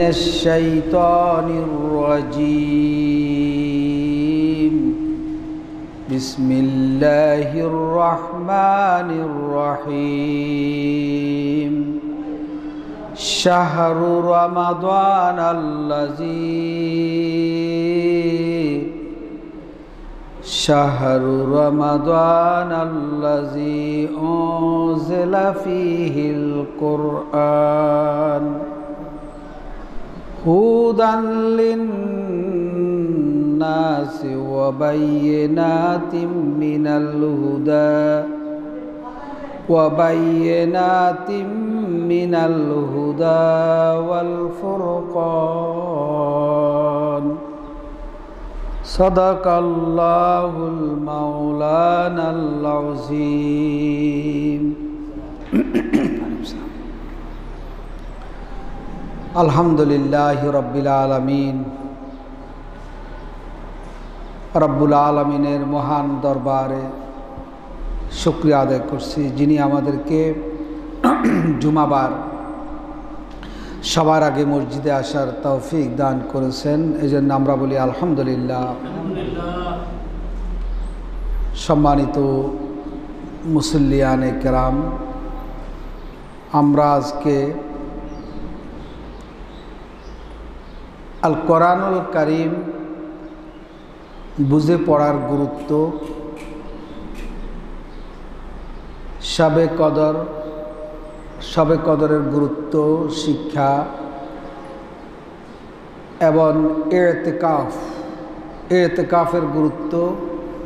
الشيطان الرجيم. بسم الله الرحمن الرحيم. شهر رمضان الذي شهر رمضان الذي أنزل فيه القرآن. هدى للناس وبينات من الهدى وبينات من الهدى والفرقان. صدق الله المولانا العظيم. আলহামদুলিল্লাহ রব্বিল আলমিন। রব্বুল আলমিনের মহান দরবারে শুক্রিয়া আদায় করছি, যিনি আমাদেরকে জুমাবার সবার আগে মসজিদে আসার তৌফিক দান করেছেন এই জন্য আমরা বলি আলহামদুলিল্লাহ। সম্মানিত মুসল্লিয়ানে কেরাম, আমরা আজকে আল কোরআনুল করিম বুঝে পড়ার গুরুত্ব। সবে কদর সবে কদরের গুরুত্ব, শিক্ষা এবং এতেকাফ, এতেকাফের গুরুত্ব,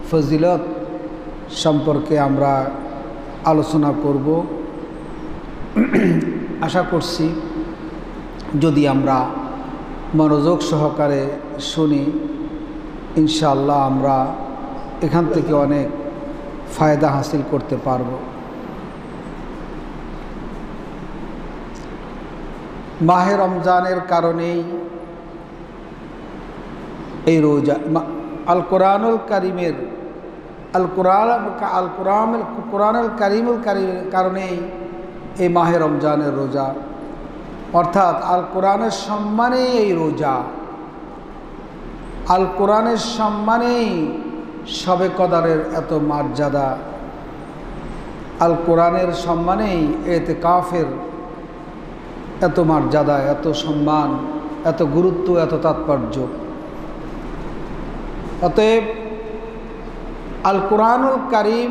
ফজিলত সম্পর্কে আমরা আলোচনা করব। আশা করছি যদি আমরা মনোযোগ সহকারে শুনি ইনশাল্লাহ আমরা এখান থেকে অনেক ফায়দা হাসিল করতে পারব। মাহে রমজানের কারণেই এই রোজা আল কোরআনুল কারিমের আল কোরআন আল কোরআন কোরআনুল কারিমুল কারণেই এই মাহে রমজানের রোজা অর্থাৎ আল কোরআনের সম্মানে এই রোজা। আল কোরআনের সম্মানেই সবে কদারের এত মর্যাদা। আল কোরআনের সম্মানেই এতে কাফের এত মর্যাদা, এত সম্মান, এত গুরুত্ব, এত তাৎপর্য। অতএব আল কোরআনুল কারিম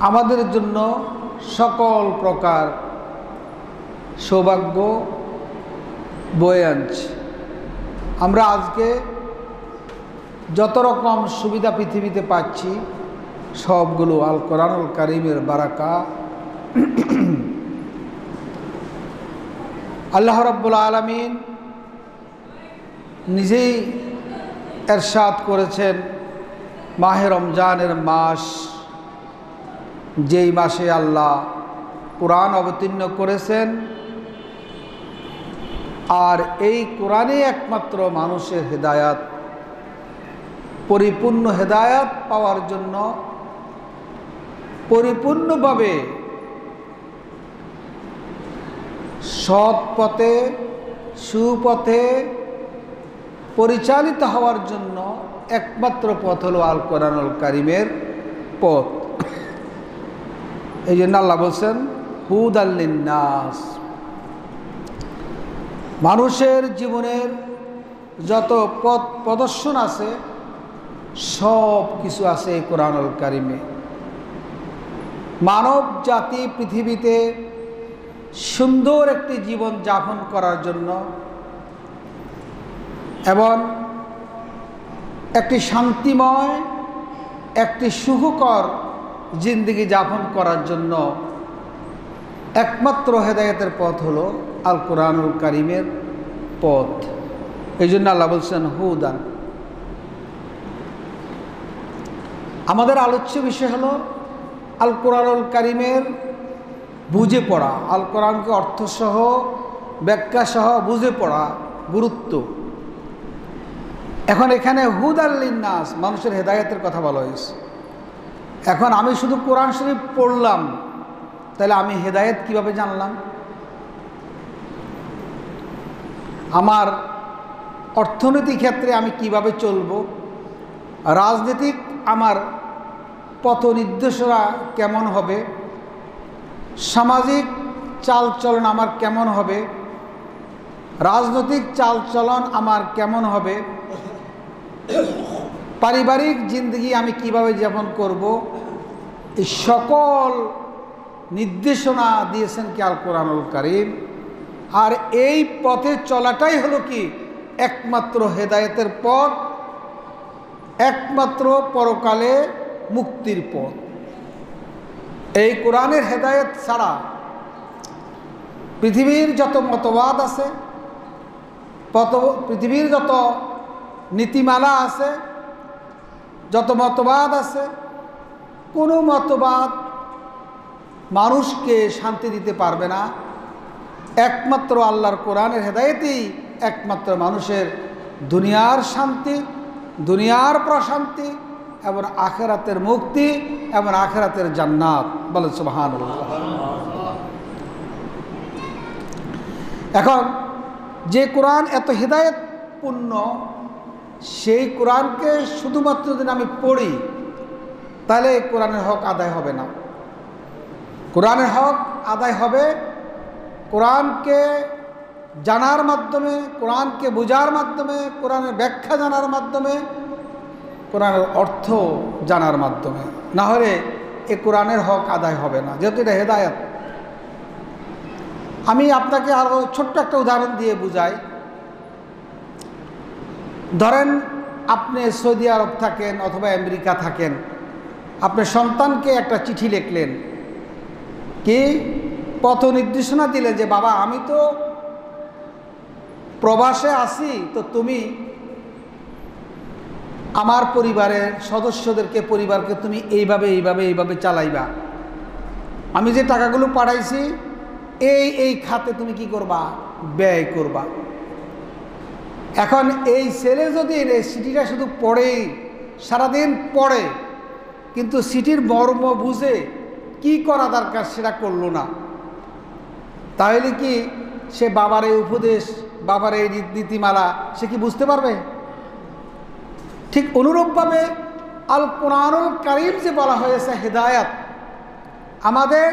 আমাদের জন্য সকল প্রকার সৌভাগ্য বয়ে আনছে। আমরা আজকে যত রকম সুবিধা পৃথিবীতে পাচ্ছি, সবগুলো আল কোরআনুল কারিমের বারাকা। আল্লাহ রব্বুল আলমিন নিজেই এরশাদ করেছেন, মাহে রমজানের মাস। যেই মাসে আল্লাহ কোরআন অবতীর্ণ করেছেন আর এই কোরআনে একমাত্র মানুষের হেদায়াত, পরিপূর্ণ হেদায়াত পাওয়ার জন্য পরিপূর্ণভাবে সৎ পথে, সুপথে পরিচালিত হওয়ার জন্য একমাত্র পথ হল আল কোরআনুল কারিমের পথ। এই জন্য আল্লাহ বলছেন হুদ আল্লিনাস মানুষের জীবনের যত পথ প্রদর্শন আছে, সব কিছু আছে এই কোরআনুল কারিমে। মানব জাতি পৃথিবীতে সুন্দর একটি জীবন যাপন করার জন্য এবং একটি শান্তিময়, একটি সুখকর জিন্দিগি যাপন করার জন্য একমাত্র হেদায়তের পথ হলো আল কোরআনুল কারিমের পথ। এই জন্য আল্লাহ বলছেন, হুদান। আমাদের আলোচ্য বিষয় হলো আল কোরআনুল কারিমের বুঝে পড়া। আল কোরআনকে অর্থসহ, ব্যাখ্যাসহ বুঝে পড়া গুরুত্ব। এখন এখানে হুদ আল্লিনাস মানুষের হেদায়তের কথা বলা হয়েছে। এখন আমি শুধু কোরআন শরীফ পড়লাম, তাহলে আমি হেদায়েত কীভাবে জানলাম? আমার অর্থনৈতিক ক্ষেত্রে আমি কীভাবে চলব? রাজনীতিক আমার পথ নির্দেশনা কেমন হবে? সামাজিক চালচলন আমার কেমন হবে? রাজনৈতিক চালচলন আমার কেমন হবে? পারিবারিক জিন্দগি আমি কীভাবে যাপন করব? এই সকল নির্দেশনা দিয়েছেন কি আল কোরআনুল করিম। আর এই পথে চলাটাই হলো কি? একমাত্র হেদায়েতের পথ, একমাত্র পরকালে মুক্তির পথ। এই কোরআনের হেদায়েত ছাড়া পৃথিবীর যত মতবাদ আছে পৃথিবীর যত নীতিমালা আছে, যত মতবাদ আছে, কোনো মতবাদ মানুষকে শান্তি দিতে পারবে না। একমাত্র আল্লাহর কোরআনের হেদায়তেই একমাত্র মানুষের দুনিয়ার শান্তি, দুনিয়ার প্রশান্তি এবং আখেরাতের মুক্তি এবং আখেরাতের জান্নাত। বলে সুবাহান এখন, যে কোরআন এত হৃদায়তপূর্ণ, সেই কোরআনকে শুধুমাত্র যদি আমি পড়ি, তাহলে কোরআনের হক আদায় হবে না। কোরআনের হক আদায় হবে কোরআনকে জানার মাধ্যমে, কোরআনকে বোঝার মাধ্যমে, কোরআনের ব্যাখ্যা জানার মাধ্যমে, কোরআনের অর্থ জানার মাধ্যমে। না হলে এ কোরআনের হক আদায় হবে না। যেহেতু এটা হেদায়ত। আমি আপনাকে আরও ছোট্ট একটা উদাহরণ দিয়ে বুঝাই। ধরেন আপনি সৌদি আরব থাকেন অথবা আমেরিকা থাকেন। আপনার সন্তানকে একটা চিঠি লিখলেন। কি? পথ নির্দেশনা দিলে যে, বাবা, আমি তো প্রবাসে আসি তো তুমি আমার পরিবারের সদস্যদেরকে, পরিবারকে তুমি এইভাবে এইভাবে এইভাবে চালাইবা। আমি যে টাকাগুলো পাঠাইছি, এই এই খাতে তুমি কি করবা? ব্যয় করবা। এখন এই ছেলে যদি এই সিটিটা শুধু পড়েই, সারাদিন পড়ে, কিন্তু সিটির মর্ম বুঝে কি করা দরকার সেটা করল না। তাহলে কি সে বাবার এই উপদেশ, বাবার এই নীতিমালা সে কি বুঝতে পারবে? ঠিক অনুরূপভাবে আল কোরআনুল করিম যে বলা হয়েছে হেদায়াত, আমাদের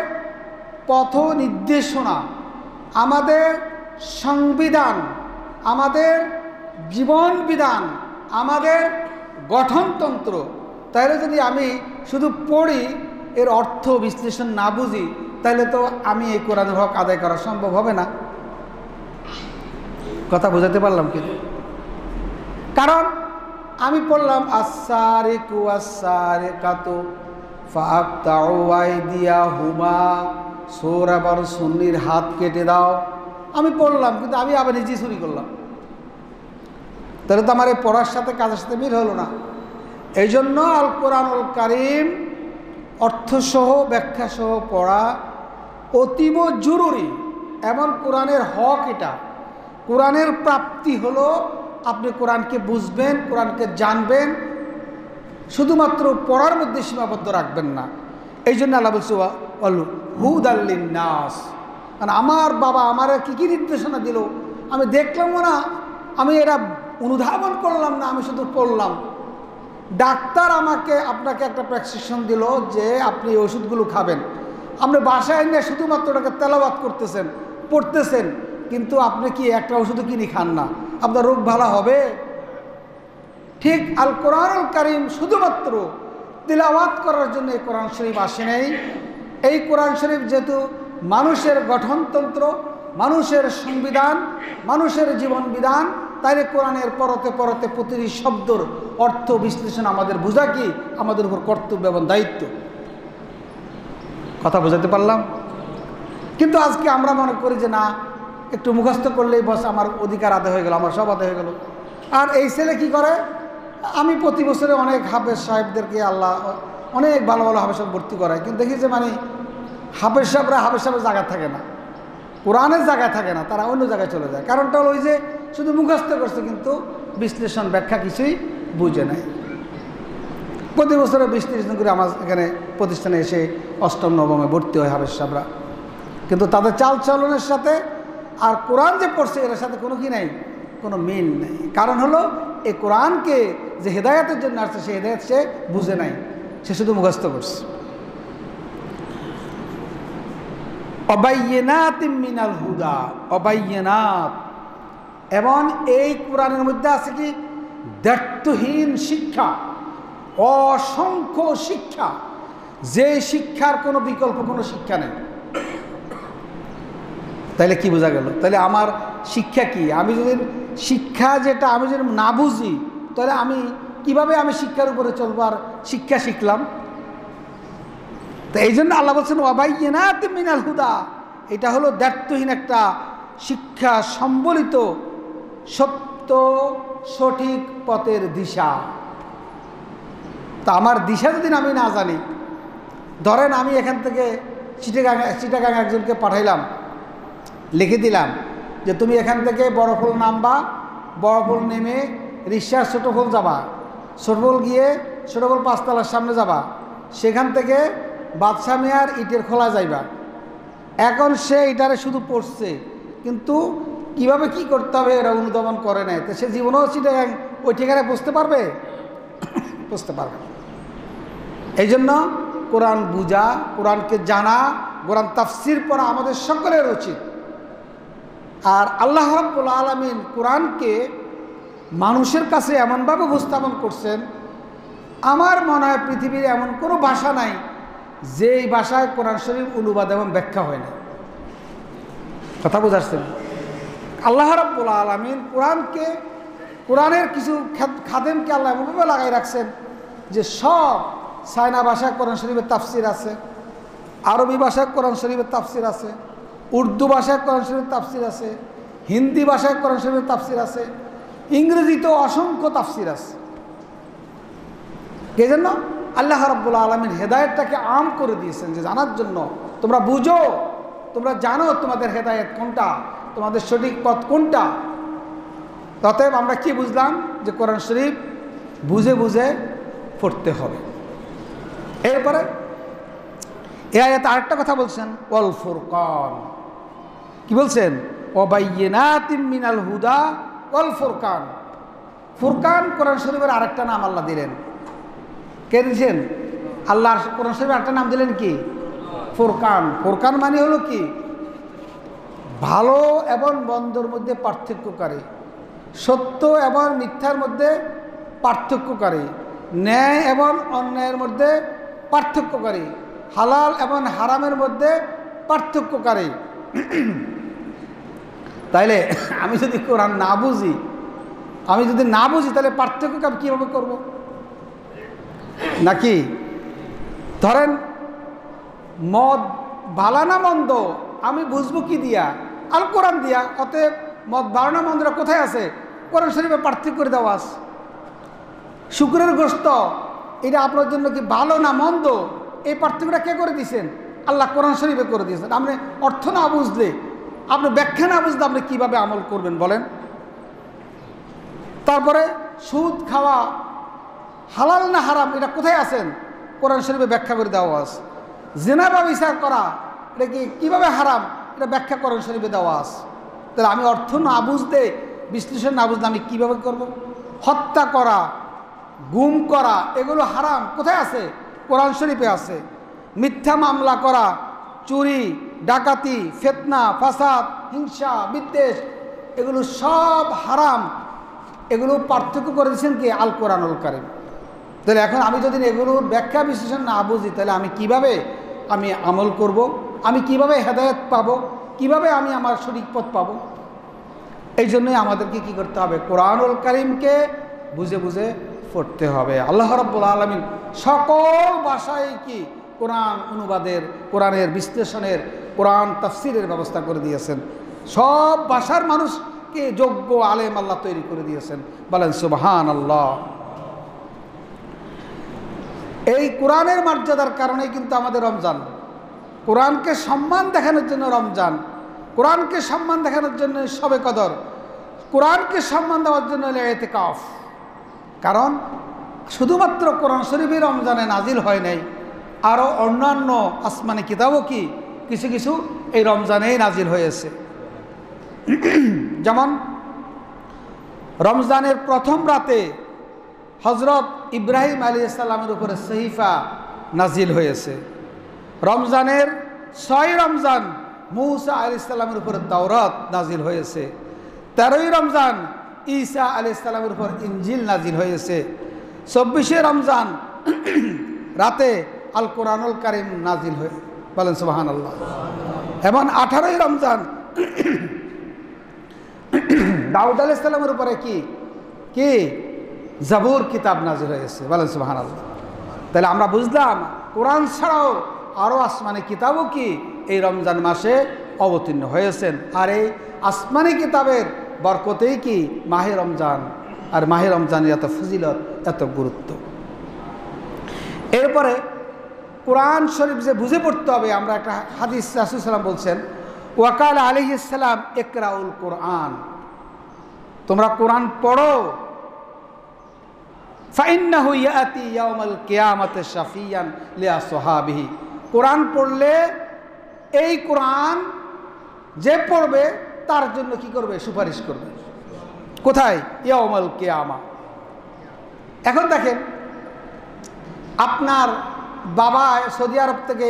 পথ নির্দেশনা, আমাদের সংবিধান, আমাদের জীবন বিধান, আমাদের গঠনতন্ত্র, তাহলে যদি আমি শুধু পড়ি, এর অর্থ বিশ্লেষণ না বুঝি তাহলে তো আমি এই কোরআনের হক আদায় করা সম্ভব হবে না। কথা বোঝাতে পারলাম কিন্তু কারণ আমি পড়লাম আসারে কু আসারে কাতো দিয়া হুমা সোর আবার সুন্নির হাত কেটে দাও। আমি পড়লাম, কিন্তু আমি আবার নিজে চুরি করলাম। তাহলে তো আমার এই পড়ার সাথে কাজের সাথে মিল হলো না। এই জন্য আল কোরআনুল কারিম অর্থসহ, ব্যাখ্যাসহ পড়া অতীব জরুরি, এমন কোরআনের হক এটা। কোরআনের প্রাপ্তি হলো আপনি কোরআনকে বুঝবেন, কোরআনকে জানবেন, শুধুমাত্র পড়ার মধ্যে সীমাবদ্ধ রাখবেন না। এই জন্য আল্লাহ বলছি হুদ নাস মানে আমার বাবা আমার কী কী নির্দেশনা দিল? আমি দেখলামও না, আমি এরা অনুধাবন করলাম না, আমি শুধু পড়লাম। ডাক্তার আমাকে, আপনাকে একটা প্রেসক্রিপশন দিল যে আপনি ওষুধগুলো খাবেন। আপনি বাসায় নিয়ে শুধুমাত্র ওটাকে তেলাবাত করতেছেন, পড়তেছেন, কিন্তু আপনি কি একটা ওষুধও কিনে খান না? আপনার রোগ ভালো হবে? ঠিক আল কোরআনুল করিম শুধুমাত্র তিলাওয়াত করার জন্য এই কোরআন শরীফ আসে নেই। এই কোরআন শরীফ যেহেতু মানুষের গঠনতন্ত্র, মানুষের সংবিধান, মানুষের জীবন বিধান, তাইলে কোরআনের পরতে পরতে প্রতিটি শব্দর অর্থ বিশ্লেষণ আমাদের বোঝা কি? আমাদের উপর কর্তব্য এবং দায়িত্ব। কথা বোঝাতে পারলাম। কিন্তু আজকে আমরা মনে করি যে না, একটু মুখস্থ করলেই বস আমার অধিকার আদায় হয়ে গেল, আমার সব আদায় হয়ে গেল। আর এই ছেলে কি করে? আমি প্রতি বছরে অনেক হাফেজ সাহেবদেরকে আল্লাহ, অনেক ভালো ভালো হাফেজ সাহেব ভর্তি করায় কিন্তু দেখি যে মানে হাফেজ সাহেবরা হাফেজ সাহেবের জায়গা থাকে না। কোরআনের জায়গায় থাকে না, তারা অন্য জায়গায় চলে যায়। কারণটা হলো ওই যে শুধু মুখস্থ করছে, কিন্তু বিশ্লেষণ, ব্যাখ্যা কিছুই বুঝে নেয় প্রতি বছরে বিশ্লেষণ করে আমার এখানে প্রতিষ্ঠানে এসে অষ্টম, নবমে ভর্তি হয় হাফেজ সাহেবরা। কিন্তু তাদের চাল চলনের সাথে আর কোরআন যে পড়ছে, এর সাথে কোনো কি নাই, কোনো মিল নেই। কারণ হলো, এই কোরআনকে যে হেদায়তের জন্য আসছে সে হেদায়ত সে বুঝে নাই। সে শুধু মুখস্থ করছে। অবাইয়েনাত মিনাল হুদা, অবাইয়েনাত। এবং এই কোরআনের মধ্যে আছে কি? দায়িত্বহীন শিক্ষা। অসংখ্য শিক্ষা। যে শিক্ষার কোনো বিকল্প, কোনো শিক্ষা নেই। তাহলে কি বোঝা গেল? তাহলে আমার শিক্ষা কি? আমি যদি শিক্ষা যেটা আমি যদি না বুঝি তাহলে আমি কীভাবে আমি শিক্ষার উপরে চলবো আর শিক্ষা শিখলাম? তো এই জন্য আল্লাহ বলছেন ওয়াবাইনাত মিনাল হুদা। এটা হলো দায়িত্বহীন একটা শিক্ষা সম্বলিত সত্য সঠিক পথের দিশা। তা আমার দিশা যদি আমি না জানি, ধরেন আমি এখান থেকে চিটাগাং চিটাগাং একজনকে পাঠাইলাম, লিখে দিলাম যে তুমি এখান থেকে বড়ফুল নামবা বড়ফুল নেমে রিক্সার ছোটোফুল যাবা ছোটফুল গিয়ে ছোটোফুল পাঁচতলার সামনে যাবা, সেখান থেকে বাদশা মেয়ার ইটের খোলা যাইবা। এখন সে এটারে শুধু পড়ছে, কিন্তু কীভাবে কি করতে হবে এরা অনুধাবন করে নেয় তো সে জীবনেও চিটাগাং ওই ঠিকানায় বুঝতে পারবে? বুঝতে পারবে। এই জন্য কোরআন বুঝা, কোরআনকে জানা, কোরআন তাফসির পড়া আমাদের সকলের উচিত। আর আল্লাহ রাব্বুল আলমিন কোরআনকে মানুষের কাছে এমনভাবে উপস্থাপন করছেন, আমার মনে হয় পৃথিবীর এমন কোনো ভাষা নাই যেই ভাষায় কোরআন শরীফ অনুবাদ এবং ব্যাখ্যা হয় না কথা বোঝাচ্ছেন? আল্লাহ রাব্বুল আলমিন কোরআনকে, কোরআনের কিছু খাদ- খাদেমকে আল্লাহ এমনভাবে লাগাই রাখছেন যে সব সায়না ভাষায় কোরআন শরীফের তাফসির আছে, আরবি ভাষায় কোরআন শরীফের তাফসির আছে, উর্দু ভাষায় কোরআন শরীফের তাফসির আছে, হিন্দি ভাষায় কোরআন শরীফের তাফসির আছে, ইংরেজিতেও অসংখ্য তাফসির আছে। কে জন্য? আল্লাহ রাব্বুল আলমিন হেদায়তটাকে আম করে দিয়েছেন যে জানার জন্য তোমরা বুঝো, তোমরা জানো তোমাদের হেদায়েত কোনটা, তোমাদের সঠিক পথ কোনটা। ততএব আমরা কি বুঝলাম? যে কোরআন শরীফ বুঝে বুঝে পড়তে হবে। এরপরে এ আয়াতে আরেকটা কথা বলছেন, ওয়াল ফুরকান। কি বলছেন? ওবাইয়েনাতিম মিনাল হুদা ওয়াল ফুরকান। ফুরকান কোরআন শরীফের আরেকটা নাম আল্লাহ দিলেন। কে দিয়েছেন? আল্লাহ কোরআন শরীফের আরেকটা নাম দিলেন কি? ফুরকান। ফুরকান মানে হলো কি? ভালো এবং মন্দর মধ্যে পার্থক্যকারী, সত্য এবং মিথ্যার মধ্যে পার্থক্যকারী, ন্যায় এবং অন্যায়ের মধ্যে পার্থক্যকারী। হালাল এবং হারামের মধ্যে পার্থক্যকারী। তাইলে আমি যদি কোরআন না বুঝি, আমি যদি না বুঝি, তাহলে পার্থক্য আমি কীভাবে করব? নাকি? ধরেন, মদ বালা না মন্দ, আমি বুঝব কি দিয়া? আল কোরআন দিয়া, অতএব মদ বারো মন্দরা কোথায় আছে? কোরআন শরীফে পার্থক্য করে দেওয়া আস শুক্রের গোস্ত এটা আপনার জন্য কি ভালো না মন্দ? এই পার্থক্যটা কে করে দিয়েছেন আল্লাহ কোরআন শরীফে করে দিয়েছেন। আপনি অর্থ না বুঝলে, আপনি ব্যাখ্যা না বুঝলে আপনি কীভাবে আমল করবেন বলেন? তারপরে সুদ খাওয়া হালাল না হারাম, এটা কোথায় আছেন? কোরআন শরীফে ব্যাখ্যা করে দেওয়া আছে। জেনা বা বিচার করা, এটা কি কীভাবে হারাম? এটা ব্যাখ্যা কোরআন শরীফে দেওয়া আছে। তাহলে আমি অর্থ না বুঝতে, বিশ্লেষণ না বুঝতে আমি কীভাবে করব? হত্যা করা গুম করা, এগুলো হারাম। কোথায় আছে? কোরআন শরীফে আছে। মিথ্যা মামলা করা, চুরি, ডাকাতি, ফেতনা, ফাসাদ, হিংসা, বিদ্বেষ, এগুলো সব হারাম। এগুলো পার্থক্য করে দিয়েছেন কি? আল কোরআনুল কারিম। তাহলে এখন আমি যদি এগুলোর ব্যাখ্যা বিশ্লেষণ না বুঝি, তাহলে আমি কীভাবে আমি আমল করব? আমি কীভাবে হেদায়ত পাব? কীভাবে আমি আমার সঠিক পথ পাবো? এই জন্যই আমাদেরকে কি করতে হবে? কোরআনুল করিমকে বুঝে বুঝে পড়তে হবে। আল্লাহ রব্বুল আলমিন সকল ভাষায় কি কোরআন অনুবাদের, কোরআনের বিশ্লেষণের, কোরআন তাফসিরের ব্যবস্থা করে দিয়েছেন। সব ভাষার মানুষকে যোগ্য আলেম আল্লাহ তৈরি করে দিয়েছেন। বলেন সুবহান আল্লাহ এই কোরআনের মর্যাদার কারণে কিন্তু আমাদের রমজান। কোরআনকে সম্মান দেখানোর জন্য রমজান। কোরআনকে সম্মান দেখানোর জন্য সবে কদর। কোরআনকে সম্মান দেওয়ার জন্য এতেকাফ। কারণ শুধুমাত্র কোরআন শরীফই রমজানে নাজিল হয় নাই আরও অন্যান্য আসমানি কিতাবও কি কিছু কিছু এই রমজানেই নাজিল হয়েছে। যেমন রমজানের প্রথম রাতে হজরত ইব্রাহিম আলী ইসলামের উপরে সহিফা নাজিল হয়েছে। রমজানের ছয় রমজান মৌসা আলি ইসলামের উপরে তাওরাত নাজিল হয়েছে। তেরোই রমজান ঈসা আলি ইসলামের উপর ইঞ্জিল নাজিল হয়েছে। চব্বিশে রমজান রাতে আল কোরআনুল কারিম নাজিল হয়ে, বলেন সুবাহান আল্লাহ এবং আঠারোই রমজান দাউদ আলি ইসলামের উপরে কি? কি? জাবুর কিতাব নাজিল হয়েছে, বলেন সুবাহান আল্লাহ তাহলে আমরা বুঝলাম, কোরআন ছাড়াও আরও আসমানি কিতাবও কি এই রমজান মাসে অবতীর্ণ হয়েছেন। আর এই আসমানি কিতাবের বরকতেই কি মাহে রমজান আর মাহে রমজানের এত ফজিলত, এত গুরুত্ব। এরপরে কোরআন শরীফ যে বুঝে পড়তে হবে, আমরা একটা হাদিস রাসুসাল্লাম বলছেন ওয়াকাল আলী ইসলাম একরাউল কোরআন। তোমরা কোরআন পড়ো। শাফিয়ান কোরআন পড়লে এই কোরআন যে পড়বে তার জন্য কি করবে? সুপারিশ করবে। কোথায়? ইয়াউমাল কিয়ামা। এখন দেখেন আপনার বাবা সৌদি আরব থেকে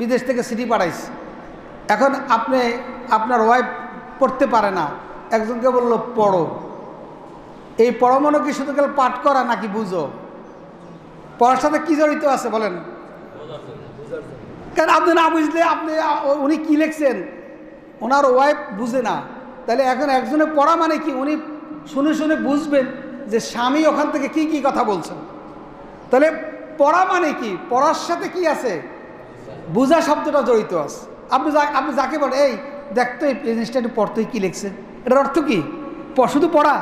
বিদেশ থেকে সিটি পাঠাইছে। এখন আপনি আপনার ওয়াইফ পড়তে পারে না। একজনকে বলল পড়ো। এই পড়ো মনে কি শুধু গেলে পাঠ করা নাকি বুঝো? পড়ার সাথে কী জড়িত আছে বলেন? কারণ আপনি না বুঝলে আপনি উনি কি লিখছেন? ওনার ওয়াইফ বুঝে না। তাহলে এখন একজনে পড়া মানে কি? উনি শুনে শুনে বুঝবেন যে স্বামী ওখান থেকে কি কি কথা বলছেন। তাহলে পড়া মানে কি? পড়ার সাথে কি আছে? বুঝা শব্দটা জড়িত আছে। আপনি আপনি যাকে বলেন, এই দেখতো এই জিনিসটা একটু পড়তে কী লিখছে এটার অর্থ কি? শুধু পড়া?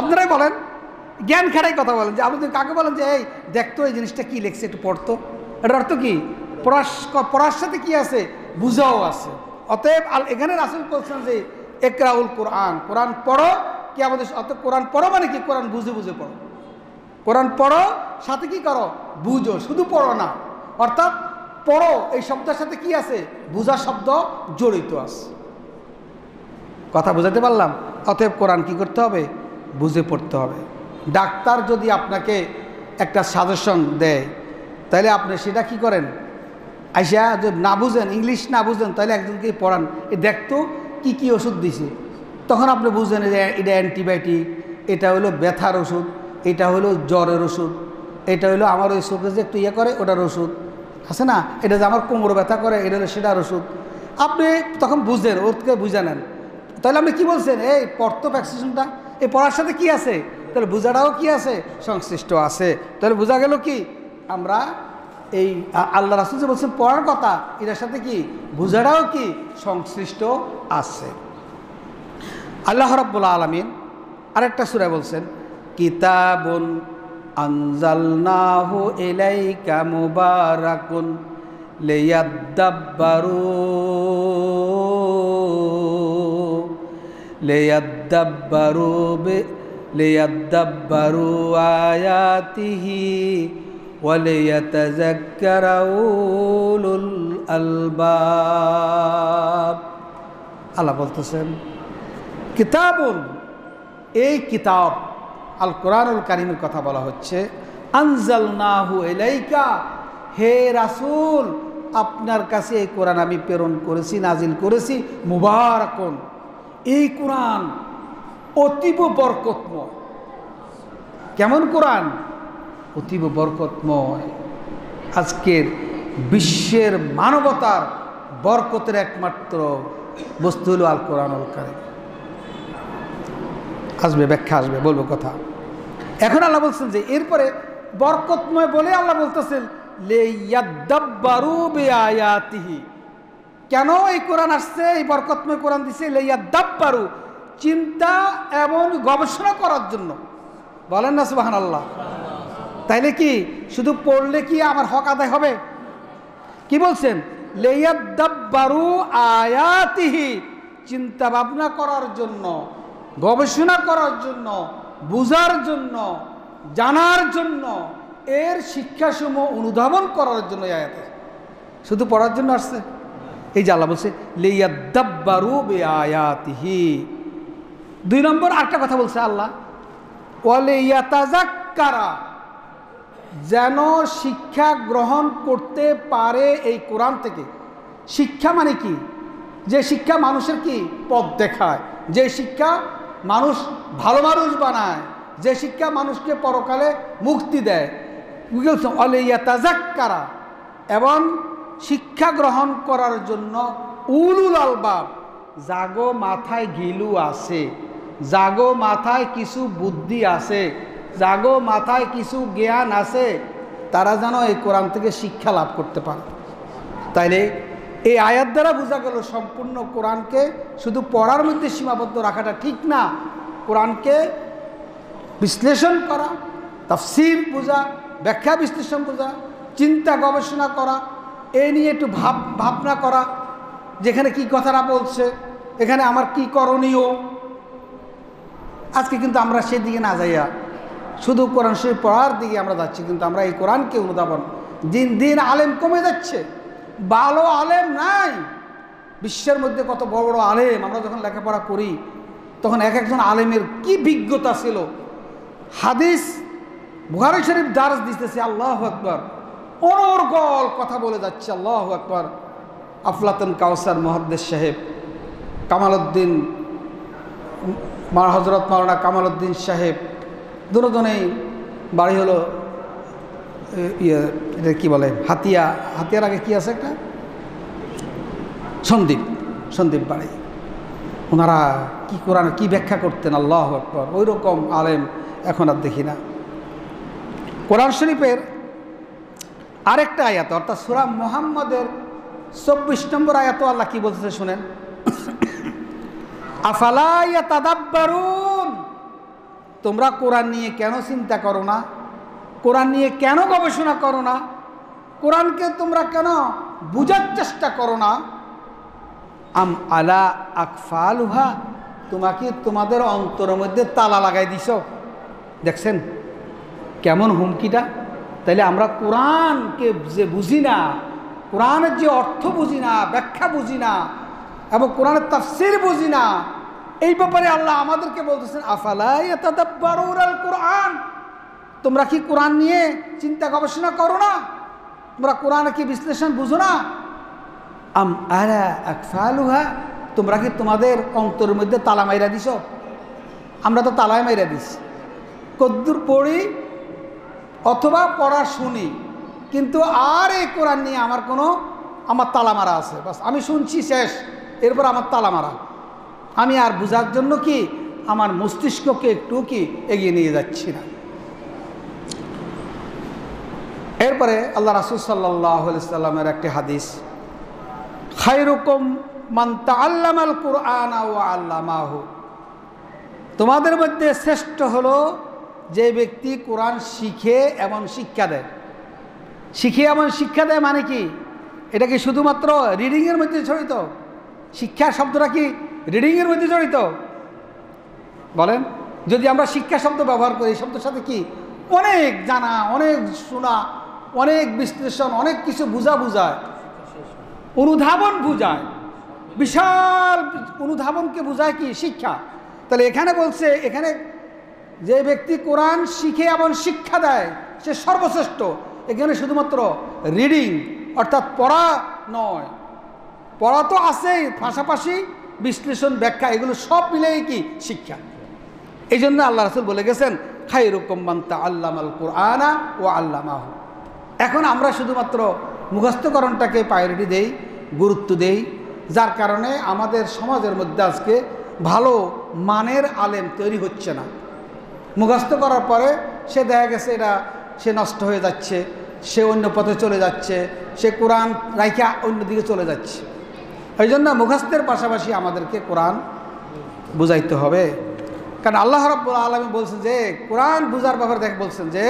আপনারাই বলেন। জ্ঞান খেড়াই কথা বলেন। যে আপনি কাকে বলেন যে, এই দেখতো এই জিনিসটা কি লিখছে, একটু পড়তো এটার অর্থ কি? পড়ার পড়ার সাথে কি আছে? বুঝাও আছে। অতএব আল এখানে রাসুল বলছেন যে একরাউল কোরআন। কোরআন পড়ো কি আমাদের অত কোরআন পড়ো মানে কি? কোরআন বুঝে বুঝে পড়ো। কোরআন পড়ো, সাথে কি করো? বুঝো, শুধু পড়ো না। অর্থাৎ পড়ো, এই শব্দের সাথে কি আছে? বুঝা শব্দ জড়িত আছে। কথা বুঝাতে পারলাম? অতএব কোরআন কি করতে হবে? বুঝে পড়তে হবে। ডাক্তার যদি আপনাকে একটা সাজেশন দেয়, তাহলে আপনি সেটা কি করেন? আইসা যে না বুঝেন, ইংলিশ না বুঝেন, তাহলে একজনকে পড়ান। এ দেখতো কি কি ওষুধ দিছে। তখন আপনি বুঝলেন যে এটা অ্যান্টিবায়োটিক, এটা হলো ব্যথার ওষুধ, এটা হলো জ্বরের ওষুধ, এটা হলো আমার ওই চোখে যে একটু ইয়ে করে, ওটার ওষুধ। আছে না? এটা যে আমার কোমর ব্যথা করে, এটা হলো সেটার ওষুধ। আপনি তখন বুঝলেন ওর থেকে বুঝে নেন। তাহলে আপনি কি বলছেন? এই পড়তো ভ্যাকসিনেশনটা এই পড়ার সাথে কি আছে? তাহলে বোঝাটাও কি আছে? সংশ্লিষ্ট আছে। তাহলে বোঝা গেল কি? আমরা এই আল্লাহ রাসুল যে বলছেন, পড়ার কথা, এটার সাথে কি? বোঝাটাও কি? সংশ্লিষ্ট আছে। আল্লাহ রব্বুল্লা আলমিন আরেকটা সুরায় বলছেন, কিতাবুন আনজালনাহু ইলাইকা মুবারাকুন লিয়াদ্দাব্বারু লিয়াদ্দাব্বারু লিয়াদ্দাব্বারু আয়াতিহি وليتذكر أولو الألباب আল্লাহ বলতেছেন কিতাবুন এই কিতাব আল কোরআনুল কারিমের কথা বলা হচ্ছে আনজাল নাহু এলাইকা হে রাসুল আপনার কাছে এই কোরআন আমি প্রেরণ করেছি নাজিল করেছি মুবারকন এই কোরআন অতীব বরকতময় কেমন কোরআন অতীব বরকতময়। আজকের বিশ্বের মানবতার বরকতের একমাত্র বস্তু হলো আল কোরআনুল কারিম। আসবে, ব্যাখ্যা আসবে, বলব কথা। এখন আল্লাহ বলছেন যে, এরপরে বরকতময় বলে আল্লাহ বলতেছেন কেন এই কোরআন আসছে? এই বরকতময় কোরআন দিছে লেয়াদ্দাব্বারু চিন্তা এবং গবেষণা করার জন্য। বলেন না সুবাহান আল্লাহ তাইলে কি শুধু পড়লে কি আমার হক আদায় হবে? কি বলছেন? আয়াতিহি চিন্তা ভাবনা করার জন্য, গবেষণা করার জন্য, বুঝার জন্য, জানার জন্য, এর শিক্ষাসমূহ অনুধাবন করার জন্য আয়াতে। শুধু পড়ার জন্য আসছে? এই আল্লাহ বলছে, লেয়াদ্দাব্বারু বে আয়াতিহি দুই নম্বর আরেকটা কথা বলছে আল্লাহ। ওয়ালে ইয়াতাজাক্কারা যেন শিক্ষা গ্রহণ করতে পারে এই কোরআন থেকে। শিক্ষা মানে কি? যে শিক্ষা মানুষের কি? পথ দেখায়। যে শিক্ষা মানুষ ভালো মানুষ বানায়। যে শিক্ষা মানুষকে পরকালে মুক্তি দেয়। ইয়াতাজাক্কারা এবং শিক্ষা গ্রহণ করার জন্য উলুল আলবাব। জাগো মাথায় গিলু আছে। জাগো মাথায় কিছু বুদ্ধি আছে। জাগো, মাথায় কিছু জ্ঞান আছে, তারা যেন এই কোরআন থেকে শিক্ষা লাভ করতে পারে। তাইলে এই আয়াত দ্বারা বোঝা গেল সম্পূর্ণ কোরআনকে শুধু পড়ার মধ্যে সীমাবদ্ধ রাখাটা ঠিক না, কোরআনকে বিশ্লেষণ করা, তাফসির বোঝা, ব্যাখ্যা বিশ্লেষণ বোঝা, চিন্তা গবেষণা করা এই নিয়ে একটু ভাব, ভাবনা করা, যেখানে কি কথাটা বলছে, এখানে আমার কি করণীয়, আজকে কিন্তু আমরা সেদিকে না যাইয়া শুধু কোরআন শরীফ পড়ার দিকে আমরা যাচ্ছি, কিন্তু আমরা এই কোরআনকে অনুধাবন। দিন দিন আলেম কমে যাচ্ছে। ভালো আলেম নাই। বিশ্বের মধ্যে কত বড় বড় আলেম, আমরা যখন লেখাপড়া করি, তখন এক একজন আলেমের কি বিজ্ঞতা ছিল? হাদিস বুহারি শরীফ দার্স দিতেছে, আল্লাহ আকবর। অনর্গল কথা বলে যাচ্ছে, আল্লাহ আকবর। আফলাতন কাউসার মহাদ্দেশ সাহেব, কামালউদ্দিন হজরত মাওলানা কামালউদ্দিন সাহেব দুজনেই বাড়ি হলো ইয়ে এটা কী বলে, হাতিয়া, হাতিয়ার আগে কি আছে একটা? সন্দীপ সন্দীপ বাড়ি। ওনারা কি কোরআন, কি ব্যাখ্যা করতেন, আল্লাহ আকবর। ওই রকম আলেম এখন আর দেখি না। কোরআন শরীফের আরেকটা আয়াত, অর্থাৎ সুরাম মোহাম্মদের চব্বিশ নম্বর আয়াত, আল্লাহ কি বলতেছে শুনেন? আফালাইয়া তাদাব্বারুন তোমরা কোরআন নিয়ে কেন চিন্তা করো না? কোরআন নিয়ে কেন গবেষণা করো না? কোরআনকে তোমরা কেন বুঝার চেষ্টা করো না? আম আলা আকফালুহা, তোমাকে তোমাদের অন্তরের মধ্যে তালা লাগাই দিছ। দেখছেন? কেমন হুমকিটা? তাইলে আমরা কোরআনকে যে বুঝি না, কোরআনের যে অর্থ বুঝি না, ব্যাখ্যা বুঝি না, এবং কোরআনের তাফসির বুঝি না এই ব্যাপারে আল্লাহ আমাদেরকে বলতেছেন আফালাই কোরআন তোমরা কি কোরআন নিয়ে চিন্তা গবেষণা করো না? তোমরা কোরআনে কি বিশ্লেষণ বুঝো না? আম তোমরা কি তোমাদের অন্তরের মধ্যে তালা মাইরা দিছ? আমরা তো তালায় মাইরা দিছি। কদ্দুর পড়ি অথবা পড়া শুনি, কিন্তু আর এই কোরআন নিয়ে আমার কোনো, আমার তালা মারা আছে। বাস, আমি শুনছি শেষ, এরপর আমার তালা মারা। আমি আর বোঝার জন্য কি আমার মস্তিষ্ককে একটু কি এগিয়ে নিয়ে যাচ্ছি না? এরপরে আল্লাহ রাসুল সাল্লাহ সাল্লামের একটি হাদিস খাইরকম মান্তা আল্লামাল কোরআন আল্লামাহ। তোমাদের মধ্যে শ্রেষ্ঠ হলো যে ব্যক্তি কোরআন শিখে এবং শিক্ষা দেয়। শিখে এমন শিক্ষা দেয় মানে কি? এটা কি শুধুমাত্র রিডিংয়ের মধ্যে ছড়িত? শিক্ষা শব্দটা কি রিডিংয়ের মধ্যে জড়িত। বলেন, যদি আমরা শিক্ষা শব্দ ব্যবহার করি, এই শব্দের সাথে কি অনেক জানা, অনেক শোনা, অনেক বিশ্লেষণ, অনেক কিছু বোঝা বুঝায়? অনুধাবন বুঝায়। বিশাল অনুধাবনকে বোঝায় কি? শিক্ষা। তাহলে এখানে বলছে, এখানে যে ব্যক্তি কোরআন শিখে এবং শিক্ষা দেয়, সে সর্বশ্রেষ্ঠ। এখানে শুধুমাত্র রিডিং অর্থাৎ পড়া নয়। পড়া তো আছেই, পাশাপাশি বিশ্লেষণ, ব্যাখ্যা, এগুলো সব মিলেই কি শিক্ষা? এই জন্য আল্লাহ রসুল বলে গেছেন খাই রকম্বান্তা আল্লাম আল কোরআনা ও আল্লামাহ। এখন আমরা শুধুমাত্র মুখস্থকরণটাকে প্রায়োরিটি দেই, গুরুত্ব দেই, যার কারণে আমাদের সমাজের মধ্যে আজকে ভালো মানের আলেম তৈরি হচ্ছে না। মুখস্থ করার পরে সে দেখা গেছে এটা সে নষ্ট হয়ে যাচ্ছে, সে অন্য পথে চলে যাচ্ছে, সে কোরআন রাইখা অন্যদিকে চলে যাচ্ছে। ওই জন্য মুখস্থের পাশাপাশি আমাদেরকে কোরআন বুঝাইতে হবে। কারণ আল্লাহ রব্বুল আলমী বলছেন যে, কোরআন বুঝার ব্যাপারে দেখ বলছেন যে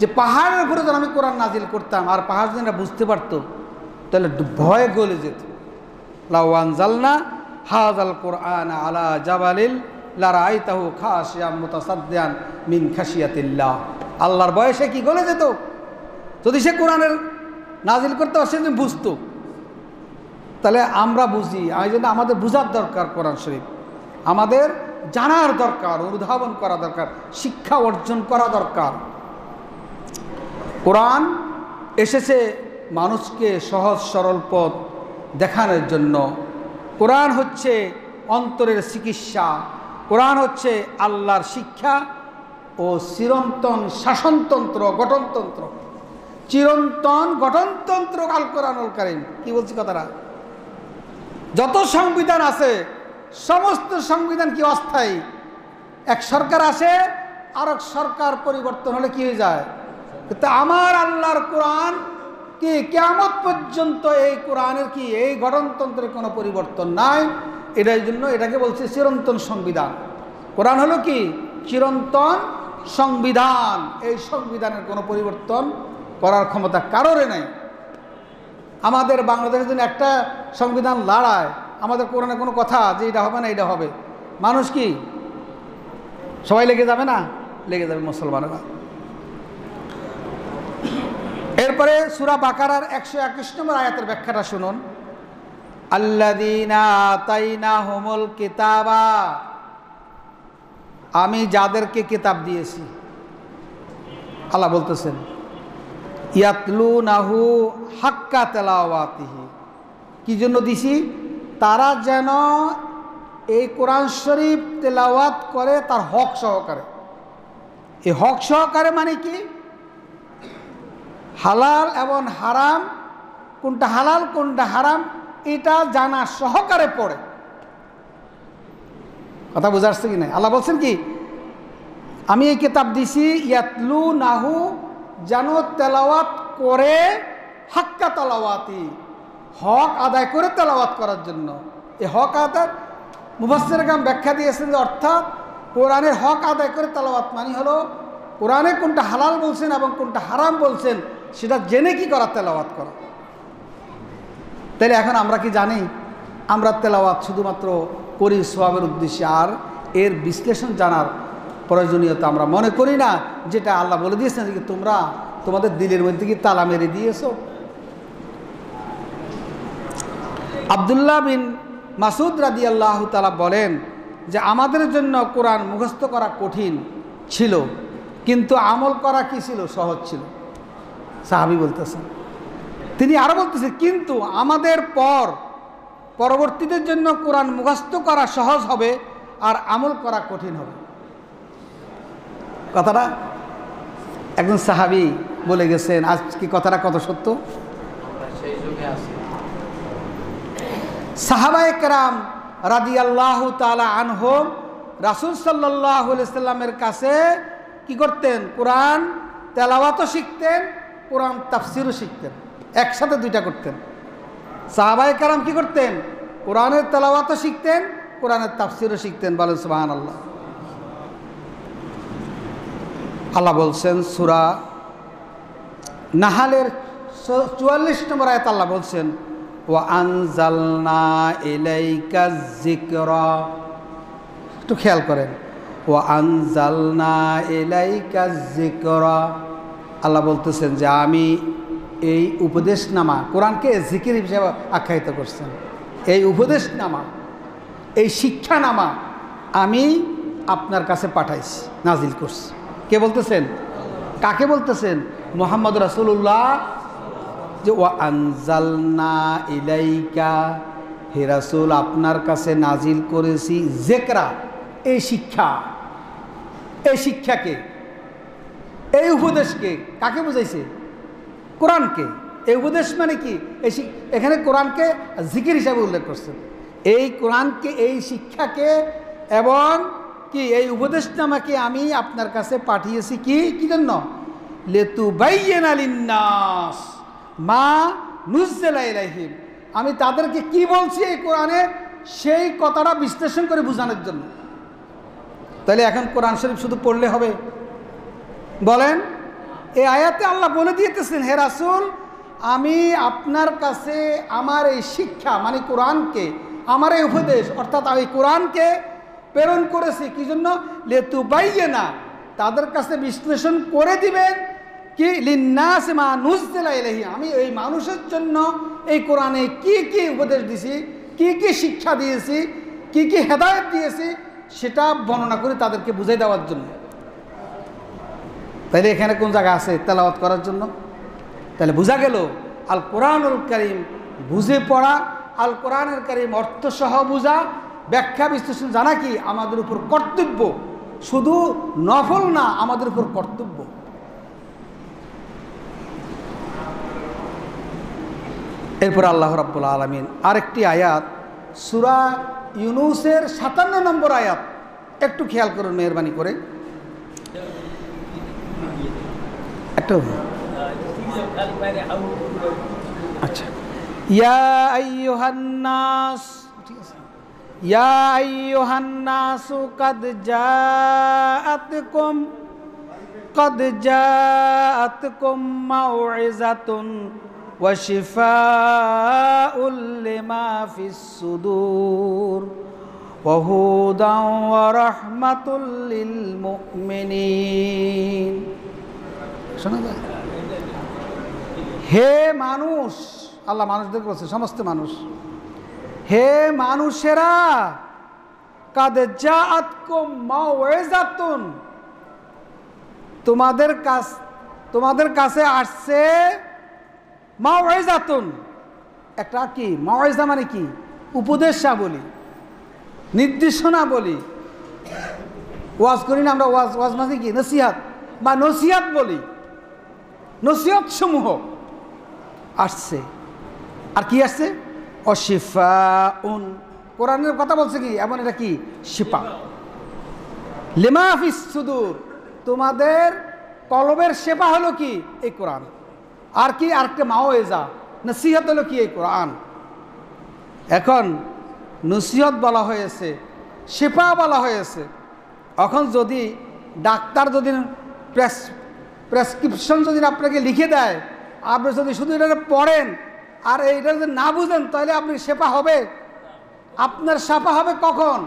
যে পাহাড়ের উপরে যখন আমি কোরআন নাজিল করতাম আর পাহাড় যদি বুঝতে পারতো, তাহলে ভয়ে গলে যেত। লাওয়ান জালনা হাজ আল কোরআন আলা জাবালিল লারাই তাহু খাসিয়াম মোতাসাদ্দান মিন খাসিয়াতিল্লাহ আল্লাহর বয়সে কি গলে যেত? যদি সে কোরআনের নাজিল করতে, সে বুঝতো। তাহলে আমরা বুঝি, এই জন্য আমাদের বুঝার দরকার কোরআন শরীফ। আমাদের জানার দরকার অনুধাবন করা দরকার, শিক্ষা অর্জন করা দরকার। কোরআন এসেছে মানুষকে সহজ, সরল পথ দেখানোর জন্য। কোরআন হচ্ছে অন্তরের চিকিৎসা। কোরআন হচ্ছে আল্লাহর শিক্ষা ও চিরন্তন শাসনতন্ত্র, গঠনতন্ত্র। চিরন্তন গঠনতন্ত্র আল কোরআনুল কারিম। কি বলছি কথাটা? যত সংবিধান আছে, সমস্ত সংবিধান কি অস্থায়ী? এক সরকার আসে আর এক সরকার পরিবর্তন হলে কি হয়ে যায়? কিন্তু আমার আল্লাহর কোরআন কি কেমত পর্যন্ত এই কোরআনের কি এই গঠনতন্ত্রের কোনো পরিবর্তন নাই? এটার জন্য এটাকে বলছে চিরন্তন সংবিধান। কোরআন হলো কি? চিরন্তন সংবিধান। এই সংবিধানের কোনো পরিবর্তন করার ক্ষমতা কারোরে নেই। আমাদের বাংলাদেশের জন্য একটা সংবিধান লড়ায় আমাদের কোরআনে কোনো কথা যে এটা হবে না, এটা হবে। মানুষ কি? সবাই লেগে যাবে না? লেগে যাবে মুসলমানেরা। এরপরে সুরা বাকারার একশো একুশ নম্বর আয়াতের ব্যাখ্যাটা শুনুন। আল্লাদিনা তাইনা হোমল কিতাবা। আমি যাদেরকে কিতাব দিয়েছি, আল্লাহ বলতেছেন ইয়াতলু নাহু হাক্কা তেলাওয়াতিহি। কি জন্য দিছি? তারা যেন এই কোরআন শরীফ তেলাওয়াত করে তার হক সহকারে। এই হক সহকারে মানে কি? হালাল এবং হারাম, কোনটা হালাল, কোনটা হারাম, এটা জানা সহকারে পড়ে। কথা বোঝাচ্ছে কি না আল্লাহ বলছেন কি? আমি এই কিতাব দিছি ইয়াতলু নাহু যেন তেলাওয়াত করে হাক্কা তেলাওয়াতি, হক আদায় করে তেলাওয়াত করার জন্য। এই হক আদায় মুবাসের গাম ব্যাখ্যা দিয়েছেন যে অর্থাৎ কোরআনের হক আদায় করে তেলাওয়াত মানে হলো কোরআনে কোনটা হালাল বলছেন এবং কোনটা হারাম বলছেন, সেটা জেনে কি করা, তেলাওয়াত করা। তাহলে এখন আমরা কি জানি? আমরা তেলাওয়াত শুধুমাত্র করি সোয়াবের উদ্দেশ্যে, আর এর বিশ্লেষণ জানার প্রয়োজনীয়তা আমরা মনে করি না, যেটা আল্লাহ বলে দিয়েছেন যে তোমরা তোমাদের দিলের মধ্যে কি তালা মেরে দিয়েছ? আবদুল্লাহ বিন মাসুদ রাদি আল্লাহ তালা বলেন যে আমাদের জন্য কোরআন মুখস্থ করা কঠিন ছিল, কিন্তু আমল করা কি ছিল? সহজ ছিল। সাহাবি বলতেছেন। তিনি আরও বলতেছেন, কিন্তু আমাদের পর পরবর্তীদের জন্য কোরআন মুখস্থ করা সহজ হবে আর আমল করা কঠিন হবে। কথাটা একজন সাহাবি বলে গেছেন, আজ কি কথাটা কত সত্য? সাহাবায় কেরাম রাদি আল্লাহ তালা আনহোম রাসুল সাল্লাহ সাল্লামের কাছে কি করতেন? কোরআন তেলাওয়াতও শিখতেন, কোরআন তাফসিরও শিখতেন, একসাথে দুইটা করতেন। সাহাবায় কারাম কি করতেন? কোরআনের তেলাওয়াতও শিখতেন, কোরআনের তাফসিরও শিখতেন, বলেন সুবাহান আল্লাহ আল্লাহ বলছেন, সুরা নাহালের চুয়াল্লিশ নম্বর আয়ত আল্লাহ বলছেন ও আনজালনা ইলাইকা জিকরা একটু খেয়াল করেন ও আনজালনা ইলাইকা জিকরা আল্লাহ বলতেছেন যে, আমি এই উপদেশনামা, কোরআনকে জিকির হিসেবে আখ্যায়িত করছেন। এই উপদেশনামা, এই শিক্ষানামা আমি আপনার কাছে পাঠাইছি, নাজিল করছি। কে বলতেছেন? কাকে বলতেছেন? মোহাম্মদ রাসুল্লাহ যে ও আনজালনা ইলাইকা হে রাসুল, আপনার কাছে নাজিল করেছি জেকরা, এই শিক্ষা। এই শিক্ষাকে, এই উপদেশকে কাকে বুঝাইছে? কোরআনকে। এই উপদেশ মানে কি? এই এখানে কোরআনকে জিকির হিসাবে উল্লেখ করছেন। এই কোরআনকে, এই শিক্ষাকে এবং কি এই উপদেশনামাকে আমি আপনার কাছে পাঠিয়েছি কি? কি জন্য? লেতু বাইয়েন আলিন্নাস মা নুজাইলাহিম আমি তাদেরকে কি বলছি এই কোরআনে? সেই কথাটা বিশ্লেষণ করে বোঝানোর জন্য। তাহলে এখন কোরআন শরীফ শুধু পড়লে হবে। বলেন, এই আয়াতে আল্লাহ বলে দিয়েতেছেন হে রাসুল, আমি আপনার কাছে আমার এই শিক্ষা মানে কোরআনকে, আমার এই উপদেশ, অর্থাৎ আমি কোরআনকে প্রেরণ করেছি, কি জন্য? লেতু বাইয়ে না। তাদের কাছে বিশ্লেষণ করে দিবেন কি, লিন্নাস মা নুজলাহি আমি এই মানুষের জন্য এই কোরআনে কি কি উপদেশ দিছি, কি কি শিক্ষা দিয়েছি, কি কি হেদায়ত দিয়েছি, সেটা বর্ণনা করে তাদেরকে বুঝাই দেওয়ার জন্য। তাহলে এখানে কোন জায়গা আছে তেলাওয়াত করার জন্য? তাহলে বোঝা গেল, আল কোরআনুল করিম বুঝে পড়া, আল কোরআনের করিম অর্থসহ বোঝা ব্যাখ্যা বিশ্লেষণ জানা কি? আমাদের উপর কর্তব্য। শুধু নফল না, আমাদের উপর কর্তব্য। এরপর আল্লাহ রাব্বুল আলমিন আরেকটি আয়াত, সুরা ইউনুসের সাতান্ন নম্বর আয়াত। একটু খেয়াল করুন, মেহরবানি করে। আচ্ছা। ইয়া ইয়া আইয়ুহান্নাসু কাদ জাআতকুম قد جاءتكم موعظة وشفاء لما في الصدور وهدى ورحمة للمؤمنين শোনা যায় হে মানুষ আল্লাহ মানুষদের বলছে সমস্ত মানুষ হে মানুষেরা কাদের জাতকুম মাওয়াজাতুন তোমাদের কাছ, তোমাদের কাছে আসছে মাওয়াজাতুন একটা কি? মাওয়াজা মানে কি? উপদেশা বলি, নির্দেশনা বলি। ওয়াজ করি না আমরা, ওয়াজ ওয়াজ মানে কি? নসিহাত। বা নসিহাত বলি। নসিহত সমূহ আসছে। আর কি আসছে? অশিফা উন কোরআনের কথা বলছে কি? এমন এটা কি? শিপা লেমাফিস সুদূর। তোমাদের কলবের সেবা হলো কি? এই কোরআন। আর কি? আরেকটা মাওয়েজা নসিহত হলো কি? এই কোরআন। এখন নসিহত বলা হয়েছে, শেফা বলা হয়েছে। এখন যদি ডাক্তার যদি প্রেস প্রেসক্রিপশন যদি আপনাকে লিখে দেয়, আপনি যদি শুধু এটা পড়েন আর এইটা যদি না বুঝেন, তাহলে আপনি শেফা হবে। আপনার সাফা হবে কখন?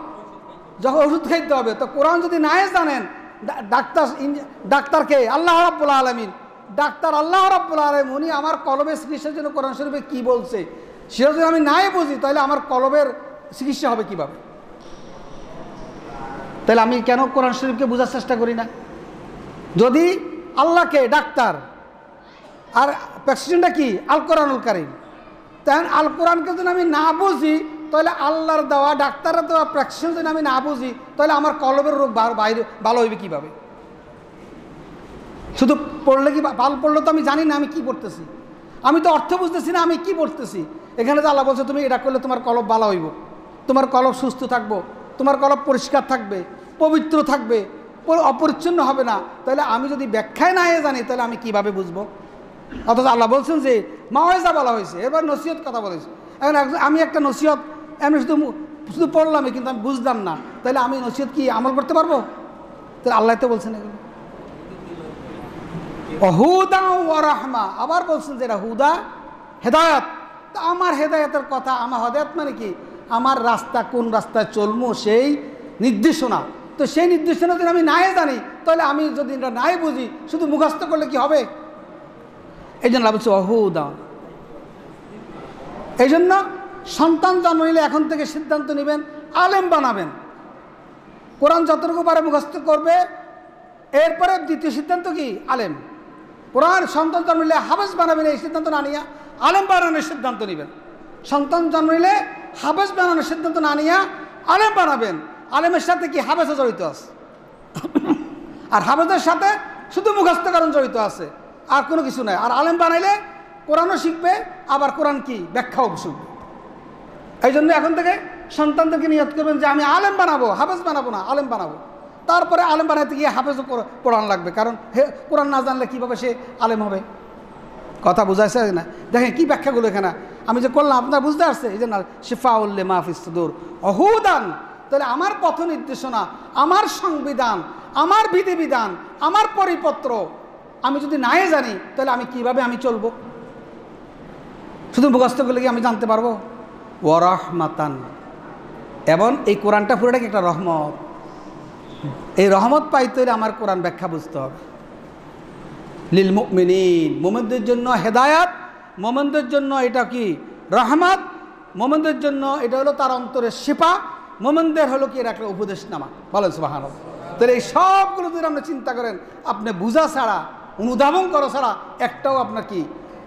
যখন ওষুধ খাইতে হবে। তো কোরআন যদি নাই জানেন ডাক্তার ডাক্তারকে আল্লাহ রাব্বুল আলমিন। ডাক্তার আল্লাহ রাব্বুল আলমিন, উনি আমার কলমের চিকিৎসার জন্য কোরআন শরীফে কী বলছে? সেটা যদি আমি নাই বুঝি, তাহলে আমার কলমের চিকিৎসা হবে কীভাবে? তাহলে আমি কেন কোরআন শরীফকে বোঝার চেষ্টা করি না? যদি আল্লাহকে, ডাক্তার, আর প্রেসিডেন্টটা কি? আল কোরআনুল কারিম। তখন আল কোরআনকে যদি আমি না বুঝি, তাহলে আল্লাহর দেওয়া, ডাক্তারের দেওয়া প্রেসক্রিপশন যদি আমি না বুঝি, তাহলে আমার কলমের রোগ বাইরে, ভালো হইবে কীভাবে? শুধু পড়লে কি ভালো পড়লে তো আমি জানি না আমি কি পড়তেছি। আমি তো অর্থ বুঝতেছি না আমি কি পড়তেছি। এখানে তো আল্লাহ বলছে, তুমি এটা করলে তোমার কলব ভালো হইব। তোমার কলব সুস্থ থাকব। তোমার কলব পরিষ্কার থাকবে। পবিত্র থাকবে। অপরিচ্ছন্ন হবে না। তাহলে আমি যদি ব্যাখ্যায় না জানি, তাহলে আমি কীভাবে বুঝব? অথচ আল্লাহ বলছেন যে মাওয়াজা বলা হয়েছে, এবার নসিহত কথা বলেছে। এখন আমি একটা নসিহত, আমি শুধু শুধু পড়লামই কিন্তু আমি বুঝলাম না। তাহলে আমি নসিহত কি আমল করতে পারব? তাহলে আল্লাহ তো বলছেন এগুলো। অহুদা ও রাহমা। আবার বলছেন যে, এটা হুদা হেদায়ত। তা আমার হেদায়তের কথা, আমার হেদায়ত মানে কি? আমার রাস্তা কোন রাস্তায় চলবো সেই নির্দেশনা। তো সেই নির্দেশনা যদি আমি নাই জানি, তাহলে আমি যদি এটা নাই বুঝি, শুধু মুখস্থ করলে কি হবে? এই জন্য বলছে অহুদা এই জন্য সন্তান জন্ম নিলে এখন থেকে সিদ্ধান্ত নেবেন, আলেম বানাবেন। কোরআন যতটুকু পারে মুখস্থ করবে, এরপরে দ্বিতীয় সিদ্ধান্ত কি? আলেম। কোরআন সন্তান জন্ম নিলে হাফেজ বানাবেন, এই সিদ্ধান্ত না নিয়ে আলেম বানানোর সিদ্ধান্ত নেবেন। সন্তান জন্ম নিলে হাফেজ বানানোর সিদ্ধান্ত না নিয়ে আলেম বানাবেন। আলেমের সাথে কি হাফেজও জড়িত আছে? আর হাফেজের সাথে শুধু মুখস্থকরণ জড়িত আছে। আর কোনো কিছু নাই। আর আলেম বানাইলে কোরআনও শিখবে, আবার কোরআন কি? ব্যাখ্যাও শিখবে এই জন্য এখন থেকে সন্তানদেরকে নিয়ত করবেন যে, আমি আলেম বানাবো, হাফেজ বানাবো না, আলেম বানাবো। তারপরে আলেম বানাইতে গিয়ে হাফেজও কোর- কোরআন লাগবে। কারণ হে, কোরআন না জানলে কীভাবে সে আলেম হবে? কথা বুঝাইছে না? দেখেন কি ব্যাখ্যাগুলো এখানে। আমি যে করলাম, আপনার বুঝতে পারছে এই জন্য শিফা উল্লে মাহফিসুদুর অহুদান। তাহলে আমার পথ নির্দেশনা, আমার সংবিধান, আমার বিধিবিধান, আমার পরিপত্র আমি যদি নাই জানি, তাহলে আমি কীভাবে আমি চলবো? শুধু মুখস্থ করলে কি আমি জানতে পারব? ওয়ারহমাতান। এবং এই কোরআনটা পুরোটাকে একটা রহমত? এই রহমত পাইতে হলে আমার কোরআন ব্যাখ্যা বুঝতে হবে। লিল মুমিনিন, মোমেনদের জন্য হেদায়াত, মোমেনদের জন্য এটা কি? রহমত, মোমেনদের জন্য এটা হলো তার অন্তরের শিপা, মোমেনদের হলো কি? এর একটা উপদেশনামা। বলেন সুবাহান তাহলে এই সবগুলো যদি আপনি চিন্তা করেন, আপনি বুঝা ছাড়া অনুধাবন করা ছাড়া একটাও আপনার কি